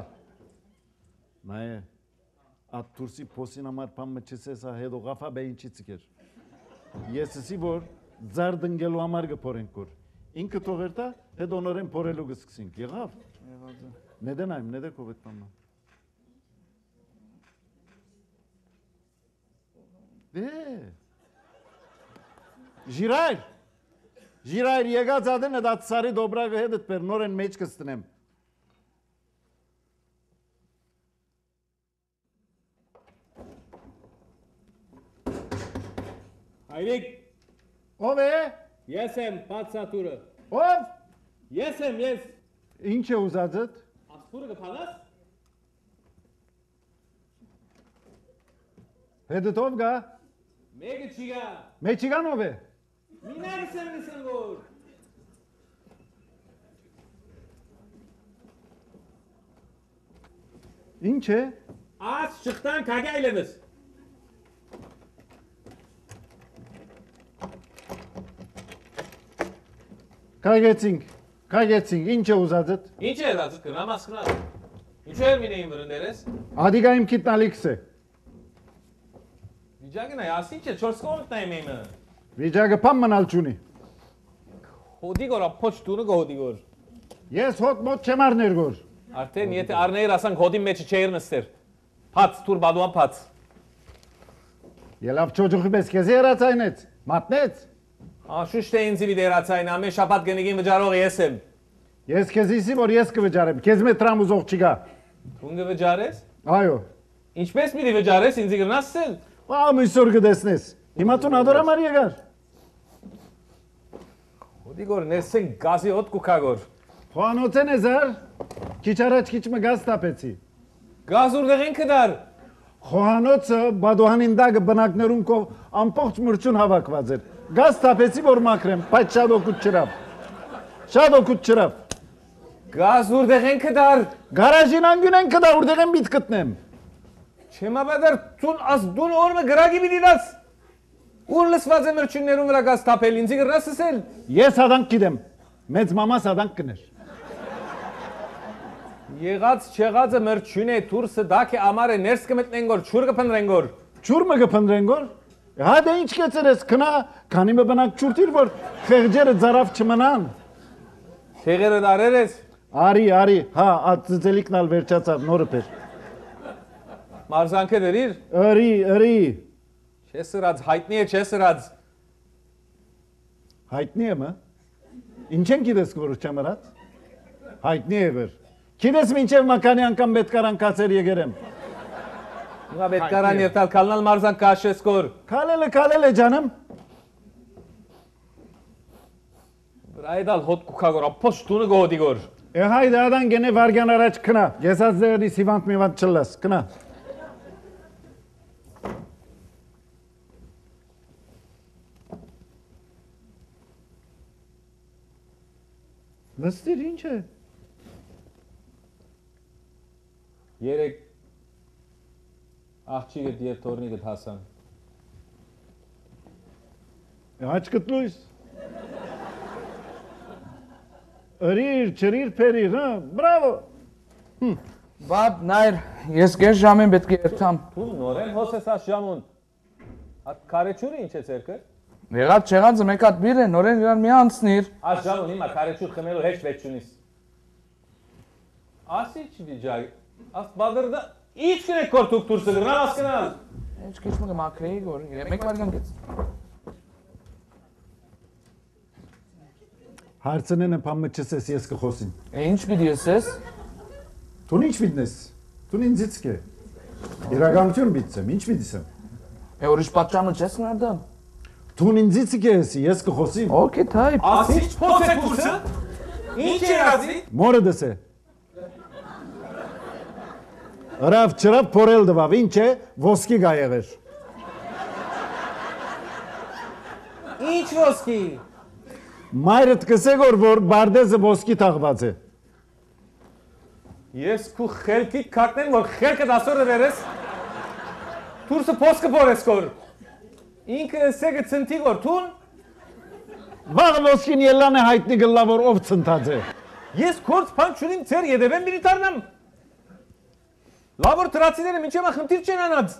Մայ Ատ դուրսի փոսին համար պամմը չսեսա հետո գաֆա բե ինչի ցկեր Ես էսի որ ձար դնգելու համար գփորենք գոր Ինքը թողերտա հետո նորեն փորելու կսկսենք։ Եղավ։ Եղած է։ Նեդենայմ նեդե կովետ փամը։ Դե։ Ժիրայր։ Ժիրայր եկած ադեն դա ցարի դոբրագը հետդ պեր նորեն մեջ կստնեմ։ Հայրիկ, Ով է։ ես եմ բացատուրը։ Ով։ Ես եմ, ես։ Ինչ է ուզածդ։ Ասպուրը կփանաս։ Հետդ ով գա։ Մեկը չի գա։ Մեջիգան ով է։ Մինագս եմ նսեն գոր։ Ինչ է։ Աս շղթան կագայլևս։ Կայեցինք։ Կայեցինք։ Ինչ է ուզածդ։ Ինչ է լացը կնամ ասկնալ։ Ինչու էր մինեին վրներես։ Ադիգա իմ քիտնալիքս է։ Վիճակն է, ասի չէ, 4 կողմդ նայեմ իմը։ Վիճակը փամ մնալ ճունի։ Հոդի գորա փոչ տունը գոդի գոր։ Ես հոտ մոտ չեմ արներ գոր։ Արդեն եթե արներ ասան հոդի մեջ չէր նստեր։ Փած տուր բադուան փած։ Ելավ ճոջուխի պես քեզ երացայնեց։ Մատնեց։ Աշուշ թե ինձ վիդերացային ամեն շաբաթ գնիկին վճարող ես եմ։ Ես քեզ իսի որ ես կվճարեմ։ Քեզ մե տրամ ուզող չկա։ Ունգը վճարես։ Այո։ Ինչպես մի վճարես ինձ գրնասել։ Ամ իսոր կդեսնես։ Հիմա տուն ադորամար եկար։ Հոդի գոր ներսեն գազի հոտ կուքագոր։ Խոանոցեն է զար։ Քիչ առաջ քիչ մը գազ տապեցի։ Գազ ուր դեղին կդար։ Խոհանոցը բադուհանին դագը բնակներուն կով ամբողջ մրջուն հավաքված էր։ Գազ տապեցի որ մաքրեմ, բայց շատ օգուտ չրավ։ Շատ օգուտ չրավ։ Գազ ուր դեղին կդար։ Գարաժին անգյունեն կդա որտեղ եմ բիտ գտնեմ։ Չեմաբադար տուն աս դուն օրը գրագի բիդիդաս։ Ուր լսված է մրջուններում վրա գազ տապել ինձ գրնասել։ Ես հադանք գիտեմ։ Մեծ մամաս հադանք կներ։ Եղած չեղածը մրջուն է դուրսը դակ է ամար է ներս կմտնեն գոր չուր կփնրեն գոր։ Ճուրմը կփնրեն գոր։ Հա դե ինչ կեցերես քնա, քանի մը բնակ ճուրտիր որ խեղջերը ծարավ չմնան։ Թեղերը դարեր ես։ Արի, արի, հա, ածծելիկն ալ վերջացավ նորը պեր։ Մարզանքը դրիր։ Արի, արի։ Չէ սրած հայտնի է չէ սրած։ Հայտնի եմ, հա։ Ինչ են գիտես որ չամրած։ Հայտնի է վեր։ Գիտես մինչև մականի անգամ պետք արան կացեր եկերեմ։ Հիմա պետք կարան երթալ կալնալ մարզան կաշես գոր։ Քալելը, քալելը ջանım։ Ռայդալ հոտ կուքագոր ապոչ տունը գոդի գոր։ Է հայ դադան գենե վարգան առաջ կնա։ Եսած ձերի սիվանտ միվանտ չլաս, կնա։ Նստիր ինչ է։ Երեք աղջիկը դիետ թորնի գտհասան։ Աչքդ լույս։ Արիր, չրիր, փերիր, հա, բրավո։ Բաբ նայր, ես կես ժամին պետք է երթամ։ Դու նորեն հոսես այս ժամուն։ Հատ քարեչուրը ինչ է ցերկը։ Եղած չեղածը մեկ հատ բիր է, նորեն իրան մի անցնիր։ Այս ժամուն հիմա քարեչուր խմելու հեշտ վեճունիս։ Ասի չվիճակ, աս բادرդա ինչ կնեք կորտուկ դուրսը գրնալ ասկնալ։ Ինչ քիչ մը մակրեի գոր, մեկ վարքան կեց։ Հարցնեն եմ փամմչես ես կխոսին։ ինչ պիտի ասես։ Դու ինչ վիտնես։ Դու ինձից կե։ Իրականություն բիծեմ, ինչ վիդիսեմ։ Է ուրիշ պատճառը չես նարդա։ Դու ինձից կես, ես կխոսիմ։ Okay, type։ Ասի փոց է դուրսը։ Ինչ է ասի։ Մորը դսե։ Ռավ չրավ փորել դվավ, ինչ է, ոսկի գա եղեր։ Ինչ ոսկի։ Մայրդ կսե որ որ բարդեզը ոսկի թաղված է։ Ես քու խելքի կակնեմ որ խելքը դասորը վերես։ Դուրսը փոսկը փորես կոր։ Ինքը սեգը ցնտի որ թուն։ Վաղ ոսկին ելան է հայտնի գլա որ ով ցնտած է։ Ես կորց փան չունիմ ծեր եդևեմ միլիտարնամ։ Լավոր տրացիները մինչև խնդիր չեն անած։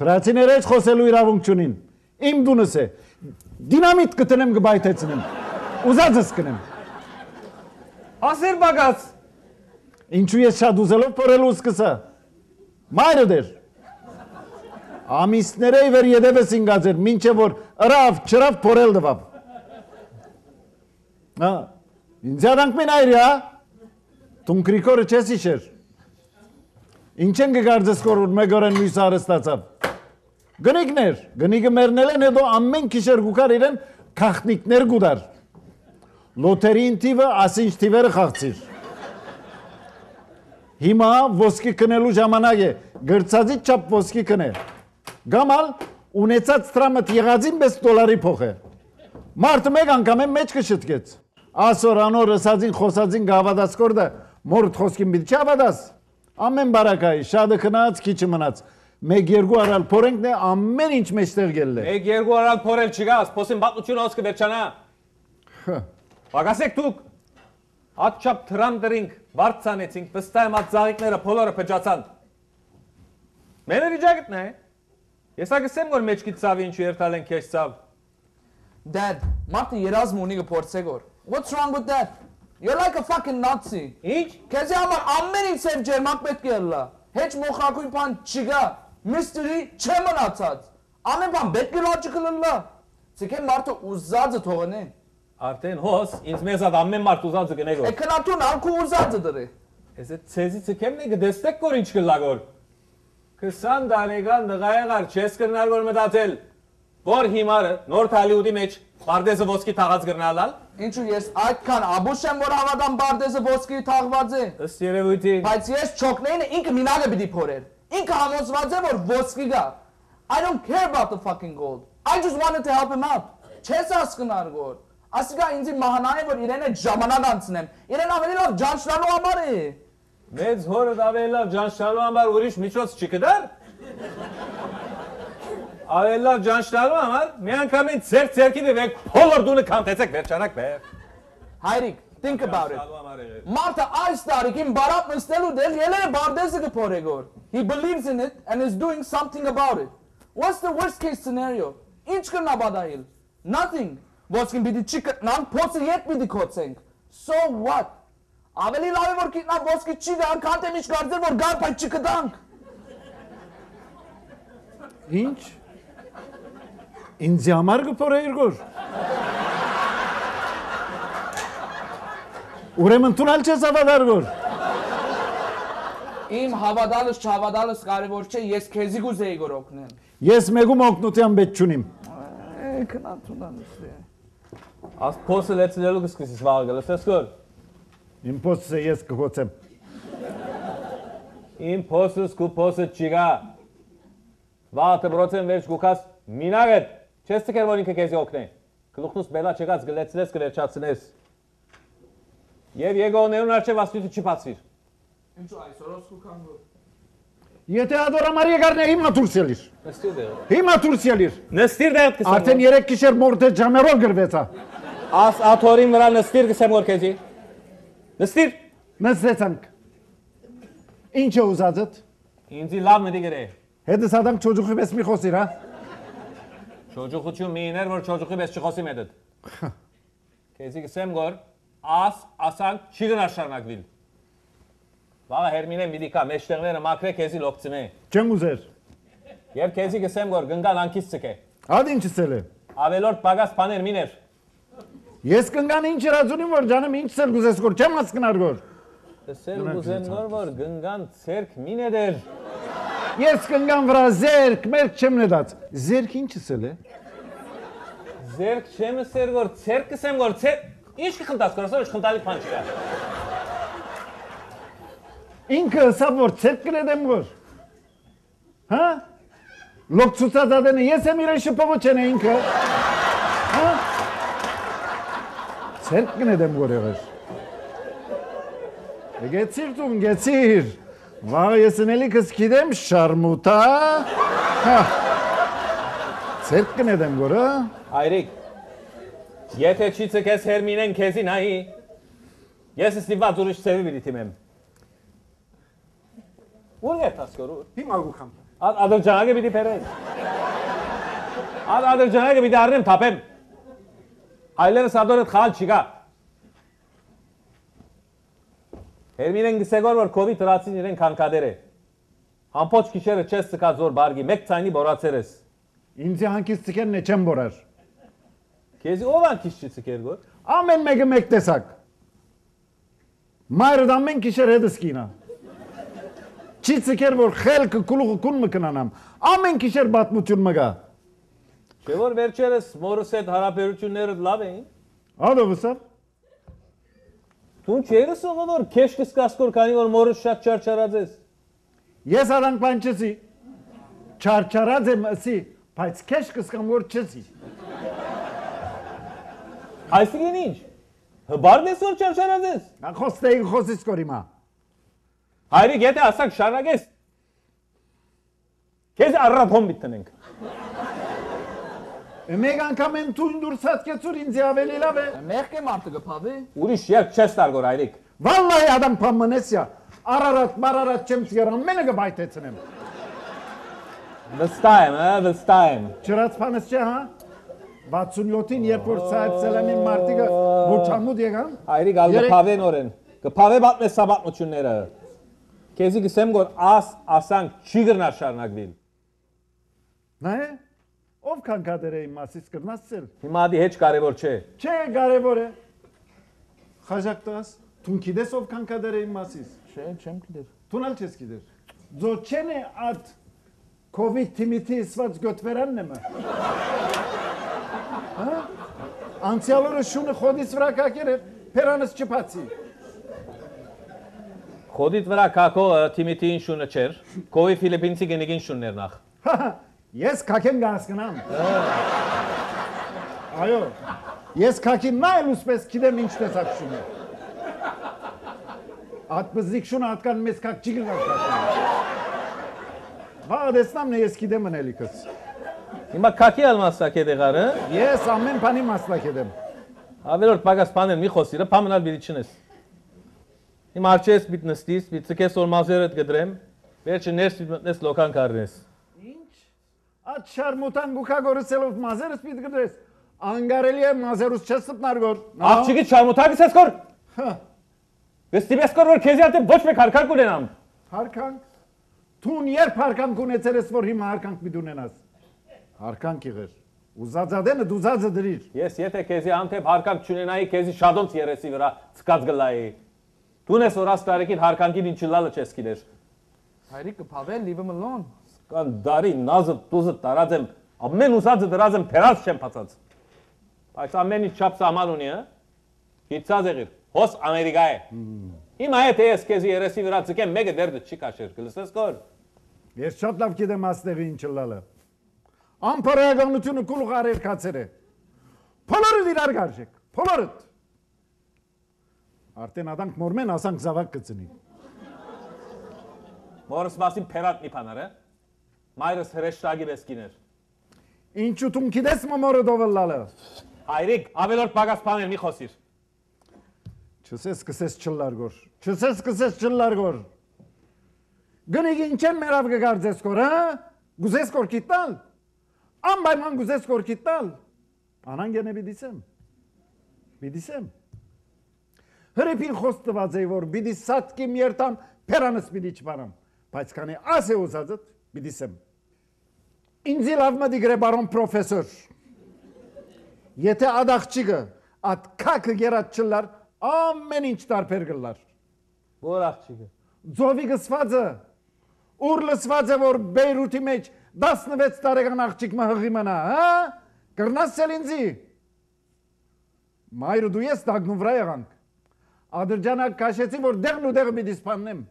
Թրացիները heç խոսելու իրավունք չունին։ Իմ դունս է։ Դինամիտ կտնեմ կբայթեցնեմ։ Ուզածս կնեմ։ Ասեր բագած։ Ինչու ես շատ ուզելով փորելու սկսա։ Մայրը դեր։ Ամիսները իվեր յետևս ինգած էր, մինչև որ ըրավ, չրավ փորել դվավ։ Հա, ինձ ադանք մեն այրի, հա։ Տուն կրիկորը չես իշեր։ Ինչ են գգարձես կոր որ մեկ օրեն լույս արստացավ։ Գնիկներ, գնիկը մերնել են հետո ամեն քիշեր գուկար իրեն քախնիկներ գուդար։ Լոթերին տիվը ասինչ տիվերը խաղցիր։ Հիմա ոսկի կնելու ժամանակ է, գրծածի չափ ոսկի կնե։ Գամալ ունեցած տրամըտ եղածին 6 դոլարի փող է։ Մարդը մեկ անգամ է մեջ կշտկեց։ Ասոր անոր ըսածին խոսածին գավադաս կորդը մորդ խոսքին բիտ չավադաս։ Ամեն բարակայի, շադը քնած, քիչը մնաց։ Մեկ երկու արալ փորենքն է ամեն ինչ մեջտեղ գելել է։ Եկ երկու արալ փորել չգաս, փոսին բացությունը ոսկը վերջանա։ Բագասեք դուք։ Ատչապ թրանդրինք, վարձանեցինք, վստահ եմ այդ զաղիկները բոլորը փճացան։ Մենը վիճակն է։ Ես ագսեմ որ մեջքի ցավի ինչու երթալ են քեզ ցավ։ Dad, մարդը երազմ ունի կփորձե գոր։ What's wrong with that? You're like a fucking Nazi։ Ինչ։ Քեզի համար ամեն ինչ ծեր ջերմակ պետք է լա։ Հեչ մոխրակույն բան չկա։ Mystery չէ մնացած։ Ամեն բան պետք է logical լա։ Ցիկե մարդը ուզածը թողնեն։ Արդեն հոս ինձ մեզ ավ ամեն մարդ ուզածը կնեգո։ Է քնատուն ալքու ուզածը դրե։ Ես այդ ցեզի ցկեմն է գդեստեք որ ինչ կլագոր։ 20 տարեկան նղայեղար չես կրնալ որ մտածել որ հիմարը նոր Հոլիվուդի մեջ Բարդեզը ոսկի թաղած գրնալալ։ Ինչու ես այդքան աբուշ եմ որ հավատամ բարդեզը ոսկի թաղված է։ Ըստ երևույթի Բայց ես չոքնեին ինքը մինագը պիտի փորեր։ Ինքը համոզված է որ ոսկի գա։ I don't care about the fucking gold. I just wanted to help him out. Չես հասկնար գոր։ Ասիկա ինձ մահանան է որ իրեն այդ ժամանակ անցնեմ։ Իրեն ավելի լավ ջանշնալու համար է։ մեծ հորը ավելի լավ ջանշնալու համար ուրիշ միջոց չկդար։ Ավելի լավ ջանշնալու համար մի անգամին ծեր ծերքի դեք բոլոր դունը կանտեցեք վերջանակ բեր։ Հայրիկ, think about it։ Մարդը այս տարիքին բարապ նստելու դեր ելել է բարդեզը կփորե գոր։ He believes in it and is doing something about it. What's the worst case scenario? Ինչ կնա բադայել։ Nothing։ Ոսկին պիտի չկտնան, փոցը ետ պիտի կոծենք։ So what? Ավելի լավ է որ կիտնա ոսկի չի գան, քան թե ինչ կարծել որ գան, բայց չկտանք։ Ինչ։ Ինձ համար կփորեիր գոր։ Ուրեմն տունալ չես ավադար գոր։ Իմ հավատալս չհավատալս կարևոր չէ, ես քեզի գուզեի գոր օգնեմ։ Ես մեգում օգնության պետք չունիմ։ Քնատունանս է։ Աս փոսը լեցնելու կսկսես վաղը, լսես կոր։ Իմ փոստը ես կգոցեմ։ Իմ փոսս կու փոսը չիգա։ Վաղը բրոցեն վերջ գուքաս մինագետ։ Չես տկեր որ ինքը քեզի օգնե։ Գլուխնուս բելա չգած գլեցնես կվերջացնես։ Եվ եգոներուն արջև ասպիտը չփածվիր։ Ինչու այսօր ոսկու կան գոր։ Եթե ադորամարի գարնե հիմա դուրս ելիր։ Նստիր դեղ։ Հիմա դուրս ելիր։ Նստիր դեղ կսեմ։ Արդեն 3 գիշեր մորթե ջամերով գրվեցա։ աս աթորին վրա նստիր կսեմ որ քեզի։ Նստիր։ Նստեցանք։ Ինչ է ուզածդ։ Ինձի լավ մտի գրե։ Հետս ադամ չոջուխի պես մի խոսիր, հա։ Շոջուխություն միներ որ շոջուխի պես չխոսի մեդդ։ (laughs) Քեզի կսեմ որ աս ասանք չի գնա շարնակվիլ։ Վաղը հերմինեն մի դիկա մեջտեղները մակրե քեզի լոկցնե։ Չեմ ուզեր։ Եվ քեզի կսեմ որ գնգան անկից ցկե։ Ադի ինչ ցել է։ Ավելորդ պագաս բաներ միներ։ Ես կնգան ինչ երազունիմ որ ջանեմ ինչ ցել գուզես որ չեմ հասկնար որ։ Տեսել ուզեմ նոր որ գնգան ցերկ միներ։ Ես կնգան վրա զերք, մերք չեմ նետած։ Զերք ինչ ցել է։ Ձերք չեմ սեր որ ցերկ կսեմ որ ցեր Ինչ կխնդաս կորսոր խնդալի բան չկա։ Ինքը հսա որ ցերք կնետեմ որ։ Հա։ Լոկ ցուցած ադենը ես եմ իրեն շփոթ չեն ինքը։ Հա։ Ցերք կնետեմ որ եղեր։ Գեցիր դու, գեցիր։ Վաղը ես ընելիքս գիտեմ շարմուտա։ Ցերկ հա։ կնեդեմ գորը։ Այրիկ։ Եթե չի ցկես Հերմինեն քեզին այի։ Ես ստիված ուրիշ ծևի բիդիթիմ եմ։ Ուր գետաս գորը։ Իմ ագուքամ։ Ադրջանագը բիդի փերեն։ Ադրջանագը բիդի արնեմ թափեմ։ Այլևս ադորդ խալ չի գա։ Հերմինեն գսեգոր որ կովի տրացին իրեն քանկադեր է։ Ամփոչ քիշերը չես ցկա զոր բարգի, մեկ ցայնի բորացեր ես։ Ինձ հանկից ցկեն նե չեմ բորար։ Քեզի ով անկից չի ցկեր գոր։ Ամեն մեկը մեկ տեսակ։ Մայրդ ամեն գիշեր հետս կինա։ Չի ցկեր որ խելքը կուլուղը կուն մկնանամ։ Ամեն գիշեր բաթմություն մգա։ Չէ որ վերջերս մորս հետ հարաբերությունները լավ էին։ Ադովսա։ Դու չերս ով որ քեշ կսկաս կոր քանի որ մորս շատ չարչարած ես։ Ես արանք բանչեցի։ Չարչարած եմ ասի, բայց քեշ կսկամ որ չեցի։ Այսինքն ինչ։ Հբարդ ես որ չարչարած ես։ Նա խոստեի խոսից կորիմա։ Հայրիկ եթե ասակ շարունակես։ Քեզ առափոն մտնենք։ Մեկ անգամ են թույն դուրսած կեցուր ինձ ավելի լավ է։ Մեղք է մարդը գփավի։ Ուրիշ երբ չես տար գոր հայրիկ։ Վալլահի ադամ փամնեսյա։ Արարատ մարարատ չեմ ցերան մենը գբայթեցնեմ։ Վստահ եմ, հա, վստահ եմ։ Չրած փանես չէ, հա։ 67-ին երբ որ Սայեդ Սելամին մարտիկը ոչամուտ եկան, Հայրիկ ալ գփավեն օրեն։ Գփավե բատնես սաբատնությունները։ Քեզի գսեմ գոր աս ասանք չի գրնար շարունակվիլ։ նայ ով կանկադեր է իմ մասից կրնացել։ Հիմա դի հեչ կարևոր չէ։ Չէ, կարևոր է։ Խաժակ տաս, դու գիտես ով կանկադեր է իմ մասից։ Չէ, չեմ գիտեր։ Դու ալ չես գիտեր։ Ձո չեն է at COVID թիմիթի սված գոտվերանն եմ։ Հա? Անցյալ օրը շունը խոդից վրա կակեր էր, փերանս չփացի։ Խոդիդ վրա կակո թիմիթին շունը չեր։ Կովի Ֆիլիպինցի գնիկին շուններ նախ։ Հա, Ես կակեմ գասկնամ։ Այո։ Ես կակին նայել ուսպես գիտեմ ինչ տեսակ շուն է։ Ատմզիկ շուն ատկան մեզ կակ չի գնալ կակին։ Վաղդեսնամն ես գիտեմ ընելիքս։ Հիմա կակի ալմասակ է դեղարը։ Ես ամեն բանի մասնակ եմ։ Ավելորդ պագաս բաներ մի խոսիրը, պամնալ բիդի չնես։ Հիմա արջես բիտ նստիս, բիտ ցկես որ մազերդ գդրեմ, վերջը ներս բիտ մտնես լոկան կարնես։ Այդ շարմուտան գուքագորսելով մազերս պիտ գդրես։ Անգարելի է մազերուս չես ստնարգոր։ Աղջիկի չարմութակս ես կոր։ Հա, Վստիպես կոր որ քեզի ատե ոչ մեկ հարքան կունենամ։ հարկանք։ Տուն երբ հարկանք ունեցել ես որ հիմա հարկանք մի դունենաս։ Հարկանք եղեր։ Ուզածադենը դուզածը դրիր։ Ես եթե քեզի անթեփ հարկանք չունենայի, քեզի շադոնց երեսի վրա ցկած գլայի։ Դու ես որ աստարեկին հարկանքին ինչ լալը չես գիտեր։ Հայրիկ գփավե, leave him alone կան դարի նազը դուզը տարած եմ ամեն ուսածը դրած եմ փերած չեմ փածած բայց ամեն ինչ չափ սահման ունի հա? Գիծած եղիր հոս ամերիկա է հիմա եթե ես քեզ երեսի վրա ցկեմ մեկը դերդ չի կաշեր գլսես կոր ես շատ լավ գիտեմ աստեղի ինչ լալը ամբարայականությունը գլուխ արեր կացեր է փոլորը դիրար գարժեք փոլորը Արդեն արանք մորմեն ասանք զավակ կծնի։ Մորս մասին փերատ մի փանար է։ հա? Մայրս հրեշտագի բեսկիներ։ Ինչու դու գիտես մամորը դովլալը։ Այրիկ, ավելորդ պակաս բաներ մի խոսիր։ Չսես սկսես չլարգոր։ Չսես սկսես չլարգոր։ Գնիկ ինչ են մերավ գարձես կոր, հա? Գուզես կոր կիտալ։ Անպայման գուզես կոր կիտալ։ Անան գենե բիդիսեմ։ Բիդիսեմ։ Հրիփին խոստված է որ բիդի սատկիմ երտամ փերանս բիդի չբանամ։ Բայց քանի ասե ուզածդ բիդիսեմ։ Ինձի լավ մը դիգրե բարոն պրոֆեսոր։ Եթե ադախչիգը at քակը գերած չլար ամեն ինչ տարբեր գլար։ Որ աղջիկը։ Ձովի գսվածը ուր լսված է որ Բեյրութի մեջ 16 տարեկան աղջիկ մը հղի մնա, հա? Կրնաս ցել ինձի։ Մայրը դու ես դագնու վրա եղանք։ Ադրջանակ քաշեցի որ դեղն ու դեղը մի դիսպաննեմ։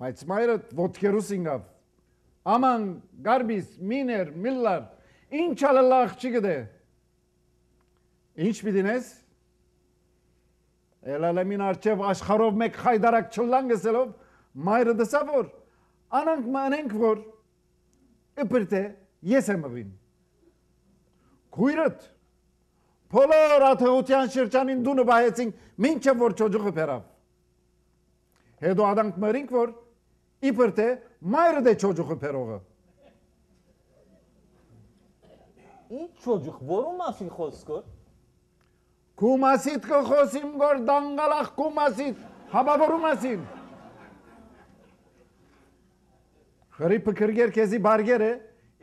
Բայց մայրը ոտքերուս ինգավ։ Աման, գարբիս, միներ, միլլար, ինչ ալլա աղջիկը դե։ Ինչ պիտինես։ Էլալեմին արջև աշխարով մեկ խայդարակ չլան գսելով մայրը դսա որ անանք մանենք որ իբրտե ես եմ ըվին։ Քույրդ Բոլոր աթեության շրջանին դունը բայեցին մինչև որ ճոճուղը բերավ։ Հետո ադանք մերինք որ իբրտե մայրը դե ճոճուղը բերողը։ Ինչ ճոճուխ, որում մասին խոսքոր։ Կումասիտ կխոսիմ գոր դանգալախ կումասիտ, հաբավորում ասին։ Խրիպը կրգեր կեզի բարգեր է,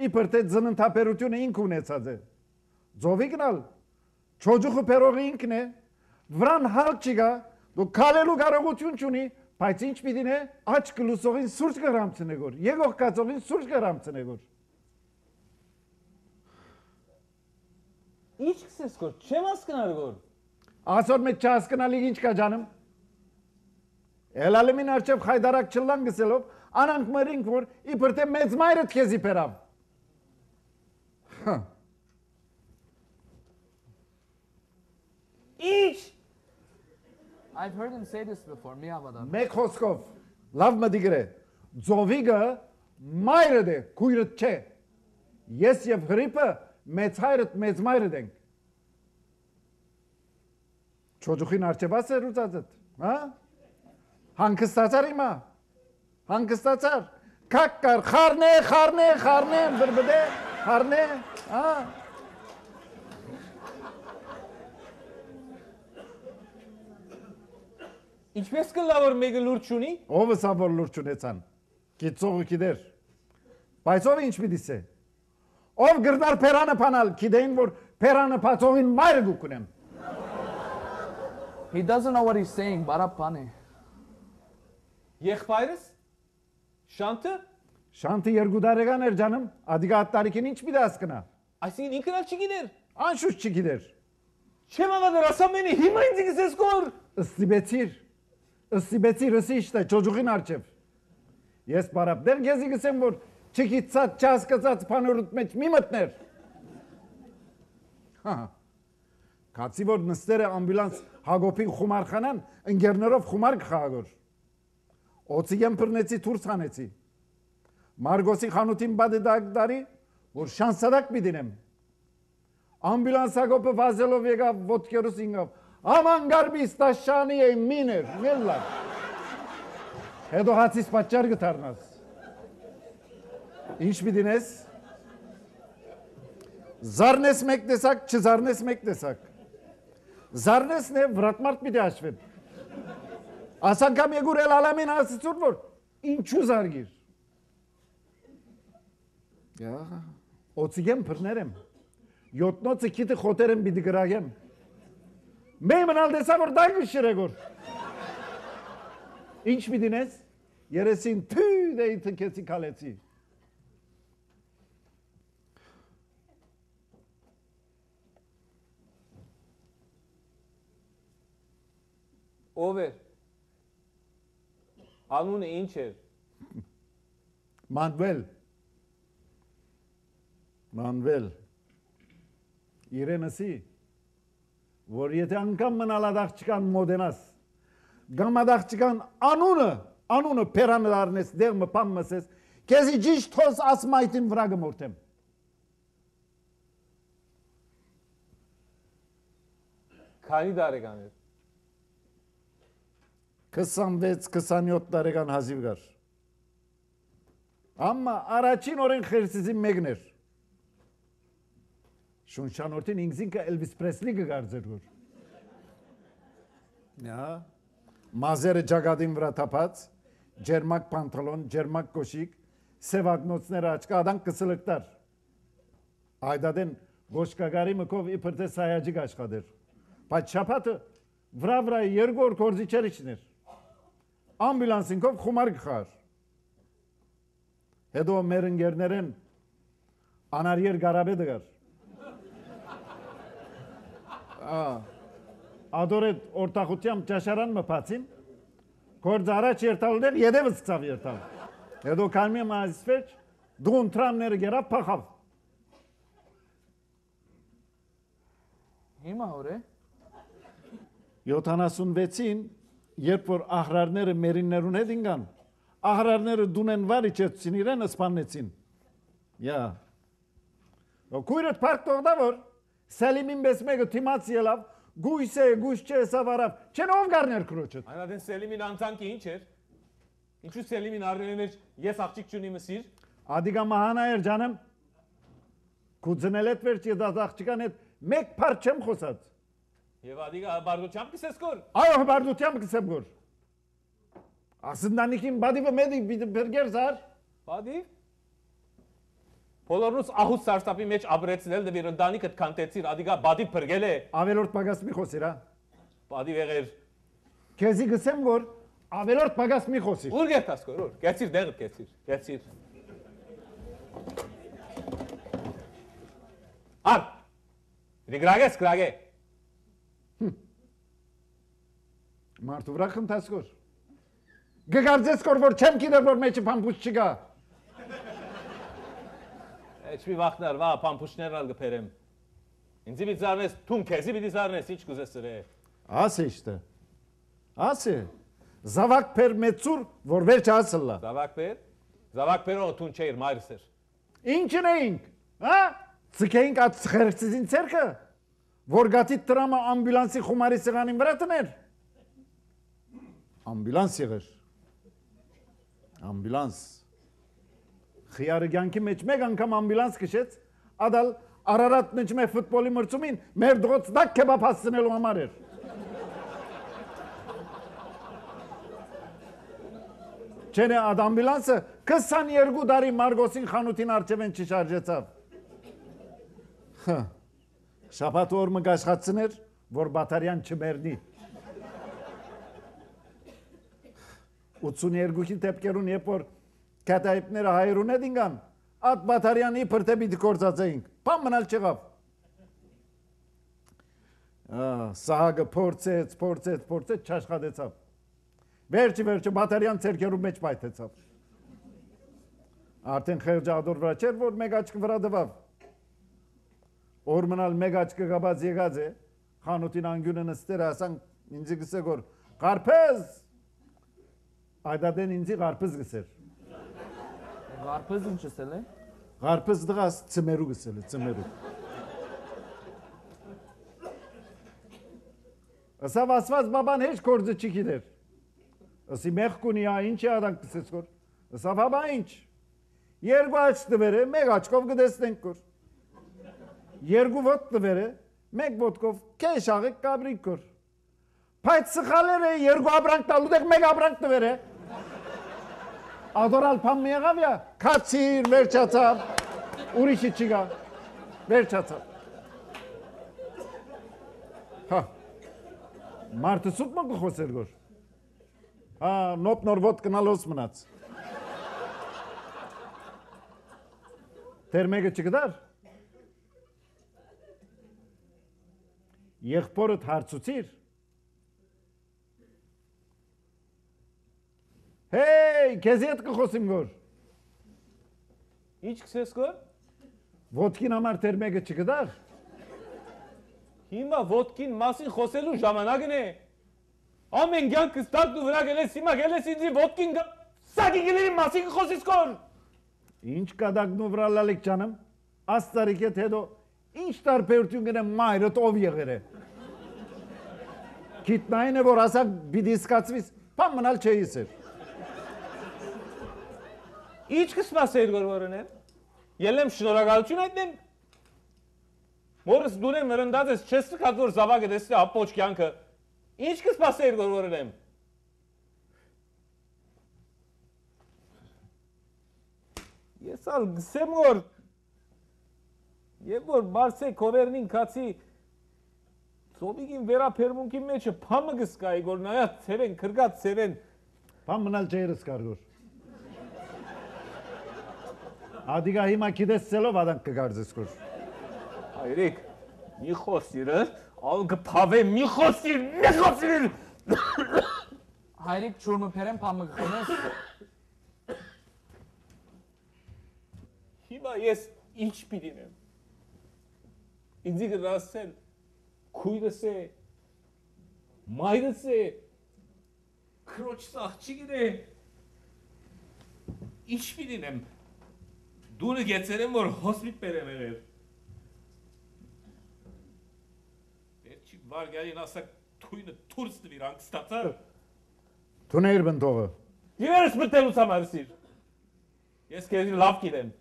իբր թե ձնընթապերությունը ինք ունեցած է։ Ձովի գնալ, չոջուխը պերողը ինքն է, վրան հալ չիգա, դու կալելու կարողություն չունի, բայց ինչ պիտին է, աչ կլուսողին սուրճ կրամցնե գոր, եղող կացողին սուրճ կրամցնե գոր։ Ինչ կսես կոր, չեմ հասկնար որ։ Ասոր մեջ չհասկնալի ինչ կա ջանում։ Էլալեմին արջև խայդարակ չլան գսելով, անանք մերինք որ իբր թե մեծ մայրդ քեզի բերավ։ Հա։ Ինչ։ I've heard him say this before. Mi avadan. Մեկ խոսքով լավ մտիգրե։ Ձովիգը մայրը դե, քույրդ չէ։ Ես եւ հրիպը մեծ հայրդ մեծ մայրդ ենք։ Չոջուխին արջևաս է ռուծածդ, հա? Հանկստացար իմա։ Հանկստացար։ Կակկար, խառնե, խառնե, խառնե, բրբդե, խառնե, հա։ Ինչպես կլա որ մեկը լուրջ ունի։ Ո՞վ է սա որ լուրջ ունեցան։ Գիծողը գիտեր։ Բայց ով ինչ պիտի սե։ Ով գրդար փերանը փանալ, գիտեին որ փերանը փածողին մայրը գուկունեմ։ He doesn't know what he's saying. Barapane. Եղբայրս։ Շանտը։ Շանտի երկու տարեկան էր ջանում, ադիգա հատ տարիքին ինչ պիտի հասկնա։ Այսինքն ինքն էլ չգիտեր։ Անշուշտ չգիտեր։ Չեմ ավադեր, ասա մենի հիմա ինձ գսես կոր։ Ստիբեցիր։ Ստիբեցիր ըսիշտը ճոջուղին արջև։ Ես բարապ դեր գեզի գսեմ որ չգիտած չհասկացած բանորուտ մեջ մի մտներ։ Հա։ Կացի որ նստերը ամբյուլանս Հագոպին խումարխանան ընկերներով խումար կխաղագոր։ Օցիգեն բռնեցի դուրս հանեցի։ Մարգոսի խանութին բադի դագդարի որ շանսադակ մի դինեմ։ Ամբյուլանս Հագոպը վազելով եկավ ոտքերուս ինգավ։ Aman garbis taşşaniye miner, millar. Հետո հացից պատճառ գտարնաս։ Ինչ պիտինես։ Զարնես մեկ տեսակ, չզարնես մեկ տեսակ։ Զարնեսն է վրատմարտ պիտի աշվեն։ Ասանկամ եգուր էլ ալամին ասիցուր որ ինչու զարգիր։ Յա, օցիգեմ բռներեմ։ Յոտնոցը քիթը խոտերեմ պիտի գրագեմ։ Մեյ մնալ դեսա որ դայգ շրեգոր։ Ինչ պիտինես։ Երեսին թու դեի թքեցի կալեցի։ Ով էր։ Անունը ինչ էր։ Մանվել։ Մանվել։ Իրենսի որ եթե անգամ մնալ ադաղջկան մոդենաս գամ ադաղջկան անունը անունը Պերանը դառնես, դեղը պամ մսես, քեզի ճիշտ հոս ասմայտին վրա գմորտեմ։ Քանի տարեկան էր։ 26-27 տարեկան հազիվ գար։ Amma առաջին օրեն խերսիզի մեկն էր։ Շունշանորտին ինքզինքը Elvis Presley կգարձեր որ։ Նա մազերը ճակատին վրա թափած, ջերմակ պանթալոն, ջերմակ կոշիկ, սևագնոցները աչկա ադան կսլկտար։ Այդադեն գոշկագարի մկով իբր թե սայաջիկ աշխատեր։ Բայց շապատը վրա վրա երկու օր կորզիչեր իջներ։ Ամբուլանսինքով խումար գխար։ Հետո մեր ընկերներեն անարիեր գարաբեդը գար։ Ա ադորետ օրտախությամբ ճաշարան մփացին գործ առաջ երթալներ եդևս ցավ երթալ հետո կարմի մասվեջ դու ընտրամները գերա փախավ հիմա օր է 76-ին երբ որ ահրարները մերիններուն հետ ինգան ահրարները դունեն վարի չեցին իրեն սպանեցին յա Քույրդ պարտող դա որ Սելիմին բես մեկը թիմաց ելավ, գույս է, գույս չէ, սավ արավ, չեն ով գարներ քրոջը։ Այնադեն Սելիմին անցանքի ինչ էր։ Ինչու Սելիմին արնելն էր, ես աղջիկ չունի մսիր։ Ադիգա Մահանայր ջանեմ, կուծնել էդ վերջ եդած աղջիկան էդ մեկ պար չեմ խոսած։ Եվ ադիկա բարդությամբ կսես գոր։ Այո, բարդությամբ կսեմ գոր։ Ասնդանիքին բադիվը մեդի բերգեր զար։ Բադիվ։ Բոլորնուս ահուս սարսափի մեջ ապրեցնել դեպի ընտանիքը կանտեցիր, ադիգա բադի փրկել է։ ավելորդ պագաս մի խոսիր հա Բադի վեղեր։ քեզի գսեմ գոր ավելորդ պագաս մի խոսիր Ուր գերտաս կոր, ուր։ Գեցիր դեղը գեցիր, գեցիր։ Ան։ Դիգրագես գրագե։ Մարդու վրա խնդաս գոր։ Գգարձես կոր որ չեմ գիտեր որ մեջը փամփուշ չկա։ Էջ մի վախնար, վա պամփուշներն ալ գփերեմ։ Ինձի մի զարնես, թուն քեզի պիտի զարնես, ինչ կուզես սրե։ Ասե իշտը։ Ասե։ Զավակ փեր մեծուր որ վերջ ասլա։ Զավակ բեր։ Զավակ բերո թուն չէր մայրս էր։ Ինչն էինք։ Հա? Ցկեինք at խերցին ցերկը։ Որ գատի տրամը ամբուլանսի խումարի սեղանին վրա տներ։ Ամբուլանս եղեր։ Ամբուլանս։ Խիարը ցանկի մեջ մեկ անգամ ամբուլանս քշեց, ադալ Արարատ նճմե ֆուտբոլի մրցումին մեր դրոց դակ կեբապ հասցնելու համար էր։ Չենե ադ ամբուլանսը 22 տարի Մարգոսին խանութին արջևեն չշարժեցավ։ Հա։ Շաբաթ օր մը աշխատցներ, որ բատարյան չմերնի։ 82-ի դեպքերուն երբ որ կատայպները հայրուն է դինգան, at բատարյանի փրթե պիտի կործածեինք։ Բան մնալ չեղավ։ սահագը փորձեց, փորձեց, փորձեց, չաշխատեցավ։ Վերջի վերջը բատարյան ցերկերու մեջ պայթեցավ։ Արդեն խերջադոր վրա չէր, որ մեկ աչք վրա դվավ։ Օր մնալ մեկ աչքը գաբած եղած է, խանութին անգյունը նստեր ասան ինձի գսե գոր «Կարփեզ»։ Այդադեն ինձի «Կարփեզ» գսեր։ Գարփեզ ինչ էսել է։ Կարփեզ դղաս ծմերու գսել է, ծմերու։ Ասավ ասված բաբան հեչ կորձը չի գիտեր։ Ասի մեղքունի ա ինչ է ադանք կսես կոր։ Ասավ հաբա ինչ։ Երկու աչք դվերը, մեկ աչքով գտեսնենք կոր։ Երկու ոտ դվերը, մեկ ոտքով քեշ աղեք կաբրիկ կոր։ Բայց սխալերը երկու abrank տալու դեք մեկ abrank դվերը։ Ադորալ փամ մի եղավ յա։ Քացիր, վերջացավ։ Ուրիշի չկա։ Վերջացավ։ Հա։ Մարդը սուտ մը կխոսեր գոր։ Հա, նոպ նոր ոտ կնալոս մնաց։ Տեր մեկը չգդար։ Եղբորդ հարցուցիր։ Հեյ, քեզ հետ կխոսիմ գոր։ Ինչ կսես կոր։ Ոտքին համար տեր մեկը չգդար։ Հիմա ոդկին մասին խոսելու ժամանակն է։ Ամեն կյանքս տակն ու վրա գելես, հիմա գելես ինձի ոտքին գ- սակի գների մասին խոսից կոր։ Ինչ կադակնու վրա լալիք ջանım։ Աստարիքետ հետո ինչ տարբերություն գնա մայրդ ով եղեր է։ Գիտնային է որ ասակ պիտի սկացվիս, բան մնալ չէի սեր։ Ինչ կսպասեիր գորորն եմ։ Ելեմ շնորհակալություն այդնեմ։ Մորս դուրեն մրնդած ես չես սկած որ զավակը դեսի ապոչ կյանքը։ Ինչ կսպասեիր գորորն եմ։ Ես ալ գսեմ որ Եվ որ Մարսե Կովերնին կացի Ծոմիգին վերապերմունքի մեջը փամը գսկայի որ նայա ցերեն քրգած ցերեն Բան մնալ չէի սկարգոր։ Ադիգա հիմա գիտեսելով ադանք կգարձես կոր։ Հայրիկ, մի խոսիր, ալ կփավե մի խոսիր, մի խոսիր։ Հայրիկ ճուրմը փերեն փամը գխնես։ Հիմա ես ինչ պիտինեմ։ Ինձի գրասել քույրս է, մայրս է, քրոջ աղջի գիրե։ Ինչ պիտինեմ։ Դուրը գեցերեմ որ հոսպիտ բերեմ եղել։ Վերջի վարգային ասա թույնը թուրս դվիր անգստացար։ Դու ներ բնդողը։ Եվերս մտելուց համար սիր։ Ես քեզ լավ գիտեմ։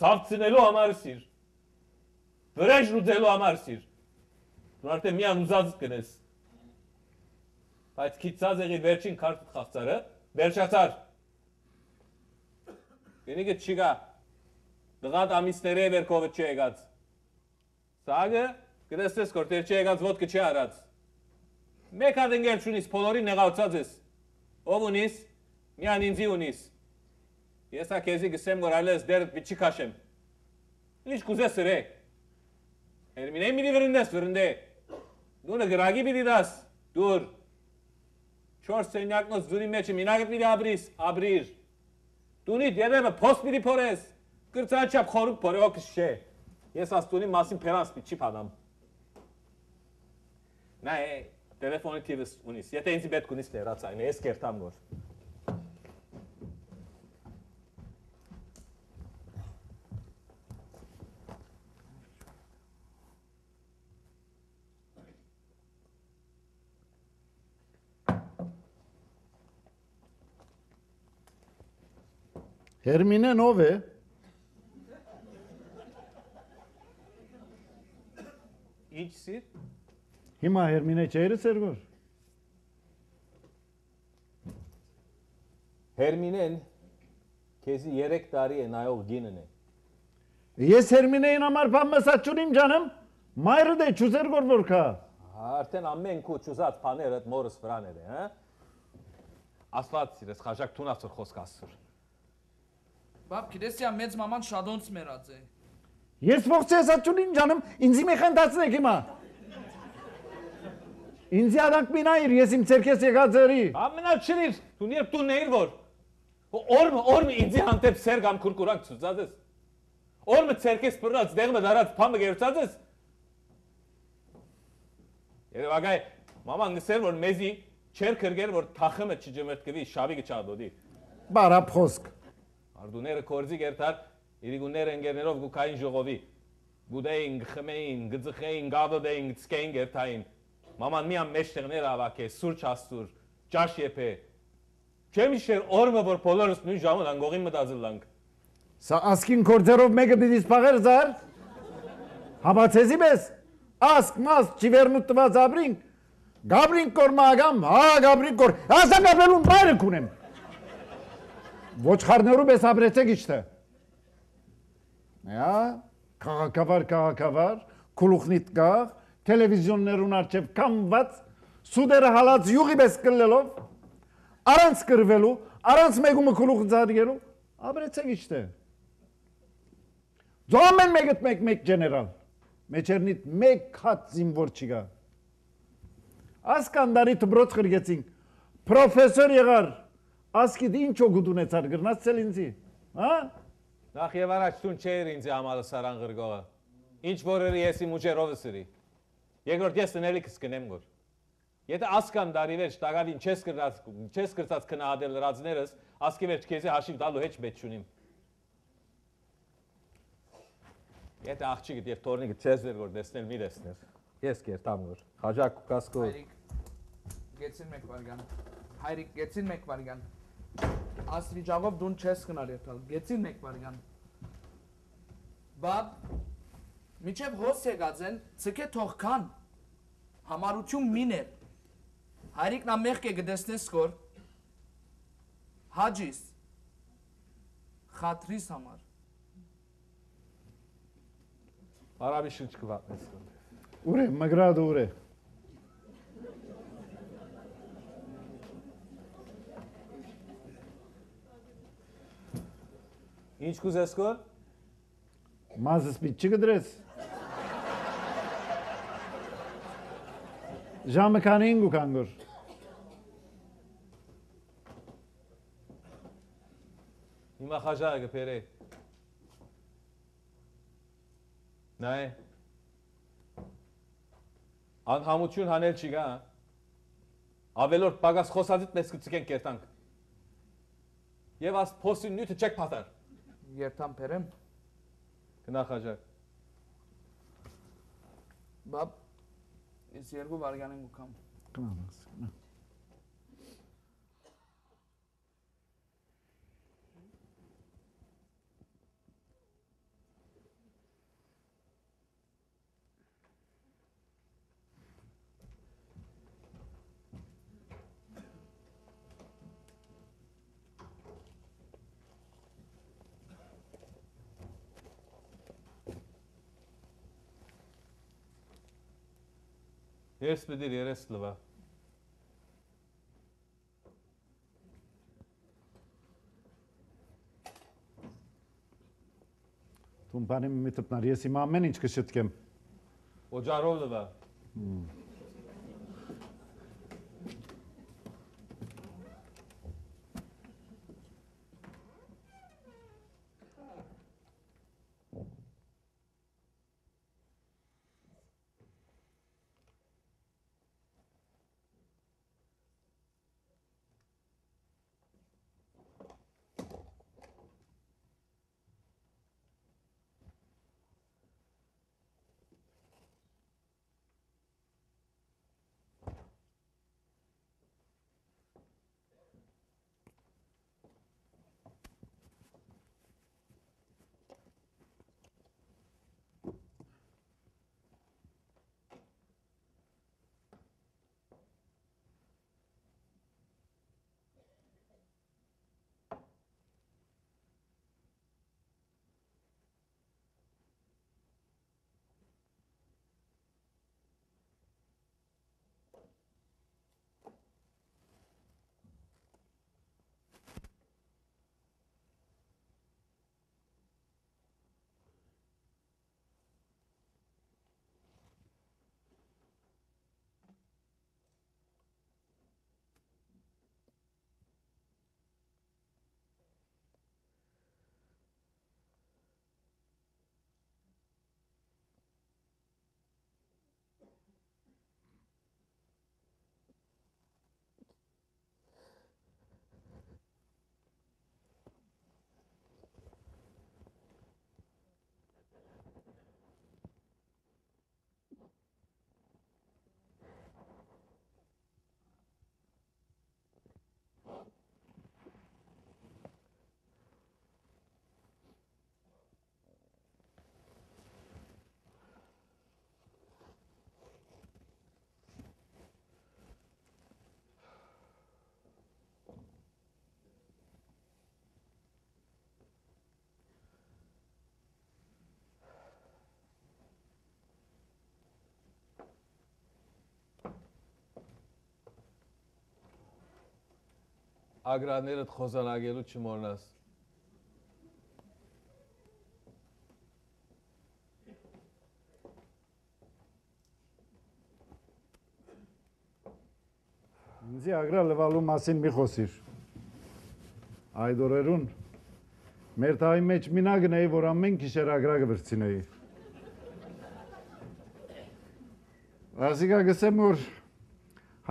Ցավցնելու համար սիր։ Վրեժ լուծելու համար սիր։ Դու արդեն միան ուզած կնես։ Բայց քիծած եղի վերջին քարտը խաղցարը, վերջացար։ Գնիկը չիգա։ Դղատ ամիսները վերքովը չի եկած։ Սագը գրեստես կորտեր չի եկած ոդկը չի արած։ Մեկ հատ ընկեր չունիս, բոլորին նեղացած ես։ Ով ունիս, միան ինձի ունիս։ Ես ա քեզի գսեմ որ այլես դեր վիճի քաշեմ։ Ինչ կուզես սրե։ Հերմինե մի վրնդես վրնդե։ Դունը գրագի բիդի դաս, դուր։ Չոր սենյակնոց դուրի մեջը մինագդ բիդի աբրիս, աբրիր։ Դունի դերեմը փոստ բիդի փորես։ Կրծաչապ խորուկ փորոքս չէ։ Ես աստունի մասին փերանս պիչի փադամ։ Նա է տելեֆոնի թիվս ունիս։ Եթե ինձ պետք ունիս լերացային, ես կերտամ գոր։ Հերմինեն ով է։ Ինչ սիր։ Հիմա Հերմինե չէր սերգոր։ Հերմինեն քեզի 3 տարի է նայող գինն է։ Ես Հերմինեին համար բան մսած չունիմ ջանım։ Մայրը դե չուզերգոր որ կա։ Արդեն ամեն քու ճուզած բաները մորս վրաներ է, հա։ Աստված սիրես, խաժակ թունացոր խոսք ասուր։ Բաբ գիտեսիա մեծ մաման շադոնց մերած է։ Ես ողջ ասած չունիմ ջանım, ինձի մի խնդացնեք հիմա։ Ինձի ադանք մինայր, ես իմ ցերքես եկած երի։ Ամենալ չրիր, դու երբ դու ներ որ։ Օրմը, օրմը ինձի հանդեպ սերգամ քուրկուրանք ցուցած ես։ Օրմը ցերքես բռած, դեղը դարած փամը գերծած ես։ Երևակայ, մաման գսեր որ մեզի չեր քրգեր որ թախմը չջմրտկվի, շավի գչադոդի։ Բարա խոսք։ Արդուները կորզի գերտար, իրիգուները ընկերներով գուքային ժողովի։ Գուդեին, գխմեին, գծխեին, գավդեին, ցկեին գերտային։ Մաման միան մեջտեղներ ավակե, սուրճ աստուր, ճաշ եփե։ Չեմ իշեր օրը որ բոլորս նույն ժամը անգողին մտածելանք։ Սա ասկին կորձերով մեկը պիտի սպաղեր զար։ Համացեզի մեզ։ Ասկ մաս չիվերնու տված աբրին։ Գաբրին կորմագամ, հա գաբրին կոր։ Ասա գաբրելուն բայրը կունեմ։ Ոչխարներու մեզ աբրեցեք իչտը։ Հա, քաղաքավար քաղաքավար, քուլուխնիտ կաղ, տելևիզիոններուն արջև կամված, սուդերը հալած յուղի մեզ կլելով, առանց կրվելու, առանց մեգումը քուլուխ ձարգելու, աբրեցեք իչտը։ Ձոմեն մեկդ մեկ մեկ ջեներալ։ Մեջերնիտ մեկ հատ զինվոր չկա։ Ասկանդարի դբրոց խրգեցինք։ Պրոֆեսոր եղար։ Ասկիդ ինչ օգուտ ունեցար գրնացել ինձի։ Հա? Նախ եւ առաջ տուն չէր ինձ համալը սարան գրգողը։ Ինչ որը ես իմ ուջերով սրի։ Երկրորդ ես նելի կսկնեմ գոր։ Եթե ասկան դարի վերջ տագավին չես կրած չես կրծած քնահատել լրածներս, ասկի վերջ քեզի հաշիվ տալու հետ պետք չունիմ։ Եթե աղջիկդ եւ թորնիկը չես դեր որ դեսնել մի դեսներ։ Ես կերտամ որ խաժակ ու կասկո Հայրիկ, գեցին մեկ վարգան։ Հայրիկ, գեցին մեկ վարգան։ Ասվիճաղով դուն չես կնար երթալ։ Գեցին մեկ վարգան։ Բաբ, միջև հոս եկած են, ցկե թող կան։ Համարություն միներ։ Հայրիկն ամեղ կե գտեսնես կոր։ Հաջիս։ Խատրիս համար։ Արաբի շնչ կվատնես։ Ուր է, մգրադը ուր Ինչ կուզես կոր։ Մազս պիտ չգդրես։ Ժամը քանի ինգու կանգոր։ Հիմա խաժակը գբերե։ Նայ։ Անհամություն հանել չի գա։ Ավելորդ պագաս խոսածիդ մեզ կցկեն կերտանք։ Եվ աս փոսին նյութը չեք փաթար։ Երթամ փերեմ։ Գնա խաժակ։ Բաբ, ես երկու վարգանին Ters bir yere slova. Tu më panim më të përnarjes i ma menin që kështë të kemë. O gjarov dhe dhe. Hmm. Ագրաներդ խոզանագելու չմոռնաս։ Ինձի ագրա լվալու մասին մի խոսիր։ Այդ օրերուն մեր տայի մեջ մինա գնեի, որ ամեն գիշեր ագրա գվրցինեի։ Ասիկա գսեմ որ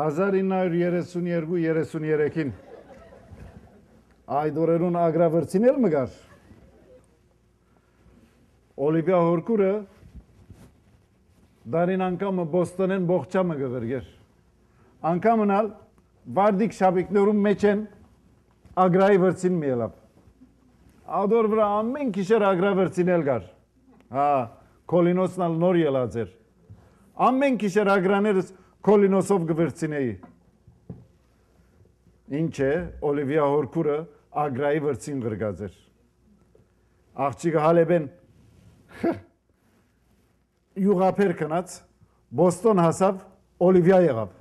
1932-33-ին այդ օրերուն ագրավրցին էլ մգար Օլիվիա Հորկուրը դարին անգամը Բոստոնեն բողջամը գվերգեր անգամնալ վարդիկ շաբիկներում մեջ են ագրայի վրցին մի ելավ ադոր վրա ամեն քիշեր ագրավրցին էլ գար հա կոլինոսնալ նոր ելած էր ամեն քիշեր ագրաներս կոլինոսով գվրցինեի ինչ է օլիվիա հորկուրը ագրայի վրցին գրգած էր աղջիկը հալեբեն յուղափեր կնած բոստոն հասավ օլիվիա եղավ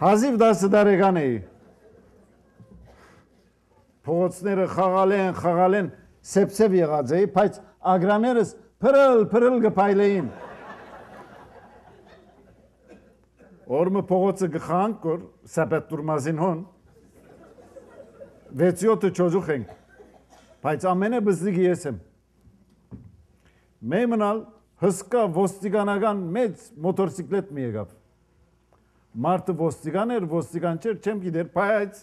Հազիվ 10 տարեկան էի։ Փողոցները խաղալ են, խաղալ են, սեպսև եղած էի, բայց ագրաներս փրլ փրլ գփայլեին։ Օրմը փողոցը գխանք, որ սապետ դուրմազին հոն։ 6-7 ճոճուխ ենք։ Բայց ամենը բզդիգի ես եմ։ Մեմնալ հսկա ոստիկանական մեծ մոտորսիկլետ մի եկավ մարդը ոստիկան էր, ոստիկան չէր, չեմ գիտեր, բայց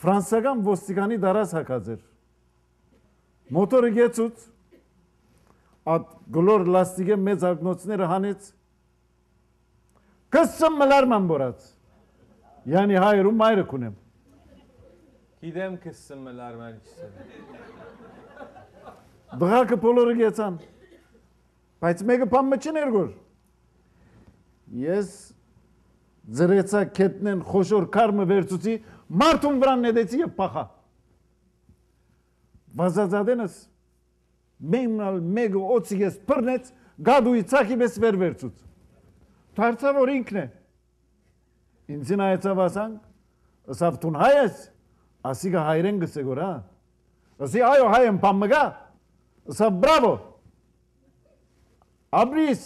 ֆրանսիական ոստիկանի դարած հակած էր։ Մոտորը գեցուց, at գլոր լաստիկը մեծ ակնոցները հանեց, կսսմ մլարման բորած, յանի հայրում մայրը կունեմ։ Գիտեմ քսում լարմանիչսը։ Դղակը բոլորը գեցան, բայց մեկը պամը չներ գոր։ Ես ձրեցա կետնեն խոշոր կարմը վերցուցի, մարդուն վրան նետեցի և պախա։ Վազազադենս մեմնալ մեկը օծի ես պրնեց, գադուի ծակի մեզ վեր վերցուց։ Թարցավ որ ինքն է։ Ինձին այեցավ ասանք, ըսավ տուն հայ ես, ասիգա հայրեն գսե գոր, հա։ Ասի այո հայ եմ պամմգա, ըսավ բրավո։ Աբրիս,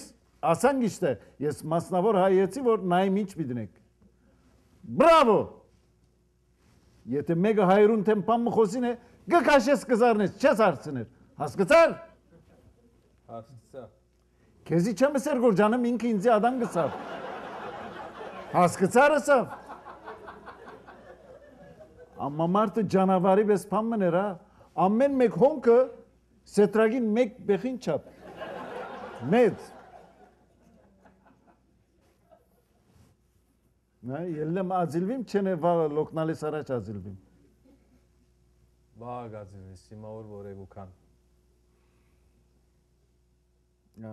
ասանք իշտե, ես մասնավոր հայեցի, որ նայմ ինչ պիդնեք։ Բրավո։ Եթե մեկը հայրուն թեմպամը խոսին է, գկաշես կզարնես, չես հարցներ։ Հասկացար։ Հասկացա։ Քեզի չեմ ասեր որ ջանım ինքը ինձի ադան գցավ։ Հասկացար ասավ։ Amma մարդը ջանավարի պես փամն էր, հա։ Ամեն մեկ հոնքը սետրագին մեկ բეხին չափ։ Մեծ։ Նա ելնեմ ածիլվիմ, չեն է վաղը լոկնալիս առաջ ածիլվիմ։ Բաղագազին սիմա որ որեգուքան։ Ա։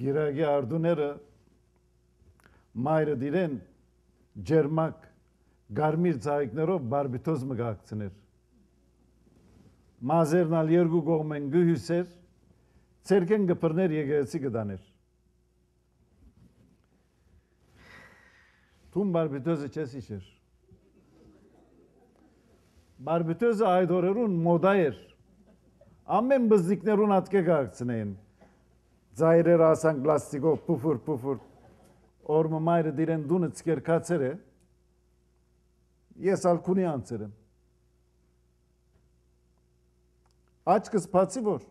Գիրագի արդուները մայրը դիրեն ջերմակ գարմիր ծայիկներով բարբիտոզ մգակցներ։ Մազերն ալ երկու կողմեն գհյուսեր, ցերկեն գպրներ եկեղեցի գդաներ։ Թում բարբիտոզը չես իշեր։ Բարբիտոզը այդ օրերուն մոդա էր։ Ամեն բզիկներուն ատկե գակցնեին։ Ձայրեր ասան պլաստիկով փուֆուր փուֆուր օրմը մայրը դիրեն դունը ցկեր կացեր է ես ալքունի անցեր եմ աչքս բացի որ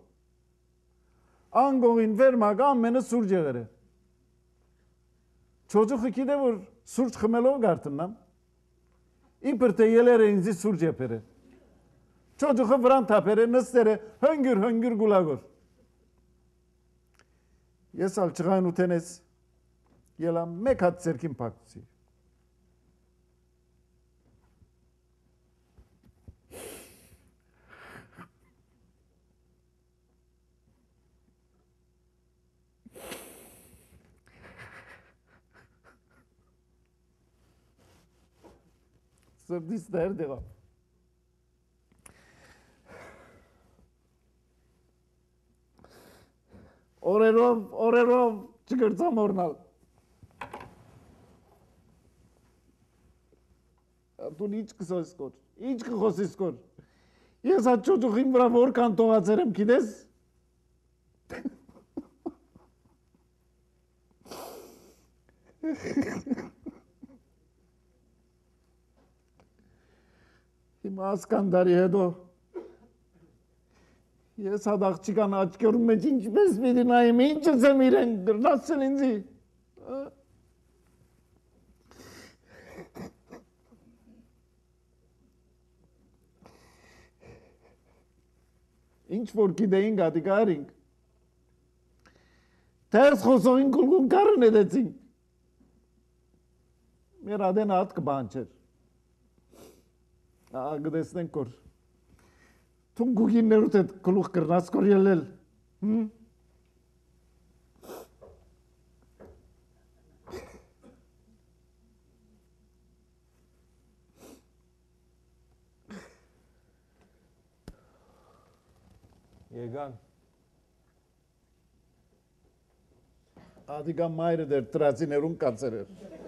անգողին վերմակ ամենը սուրջ եղեր է Çocuğu ki de vur surç xmelo gartından. İmpirte yelere inzi surç yapere. Çocuğu vran tapere nıstere höngür höngür gulagor. Yesal çıgan utenes. Yelam mekat serkin paktsi. Sırtı devam. Օրերով, օրերով չգրծամ օրնալ։ Դու ինչ կսոս կոր, ինչ կխոսիս կոր։ Ես այդ ճոճուխին վրա որքան տողացեր եմ, գիտես։ Հիմա Ասկանդարի հետո ես հատ աղջիկան աչքերում մեջ ինչպես պիտի նայեմ, ինչս եմ իրեն գրնացել ինձի։ Ինչ որ գիտեին գատի կարինք։ Տերս խոսողին կուլգուն կարն էդեցին։ Մեր ադեն հատ կբանչեր։ Ա գտեսնենք կոր։ Թուն գուգիններուտ այդ գլուխ կրնաց կոր ելել։ Հմ։ Եկան։ Ադիգա մայրը դեր տրածիներուն կացեր էր։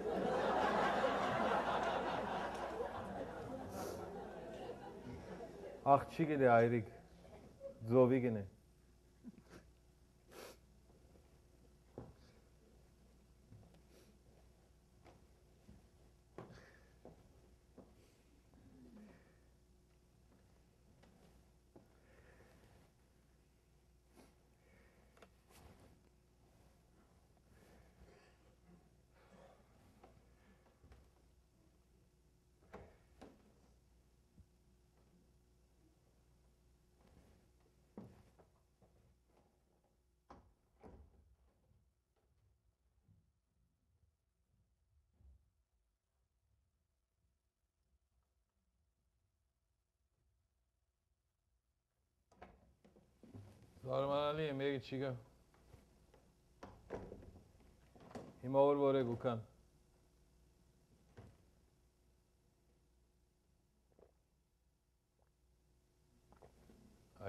Աղջի գիտե այրիկ։ Ձովի գնե։ Զարմանալի է, մեկը չի գա։ Հիմա որ որ է գուքան։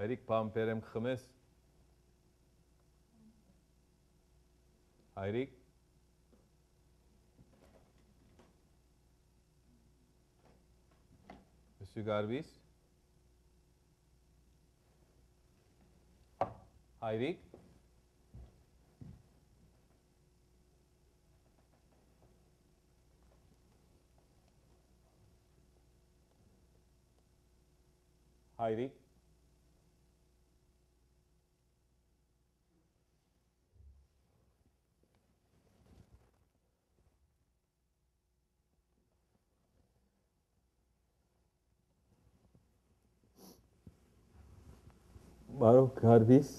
Այրիկ պամպերեմ խմես։ Այրիկ Monsieur Garbis Հայրիկ Հայրիկ Բարոք Գարվիս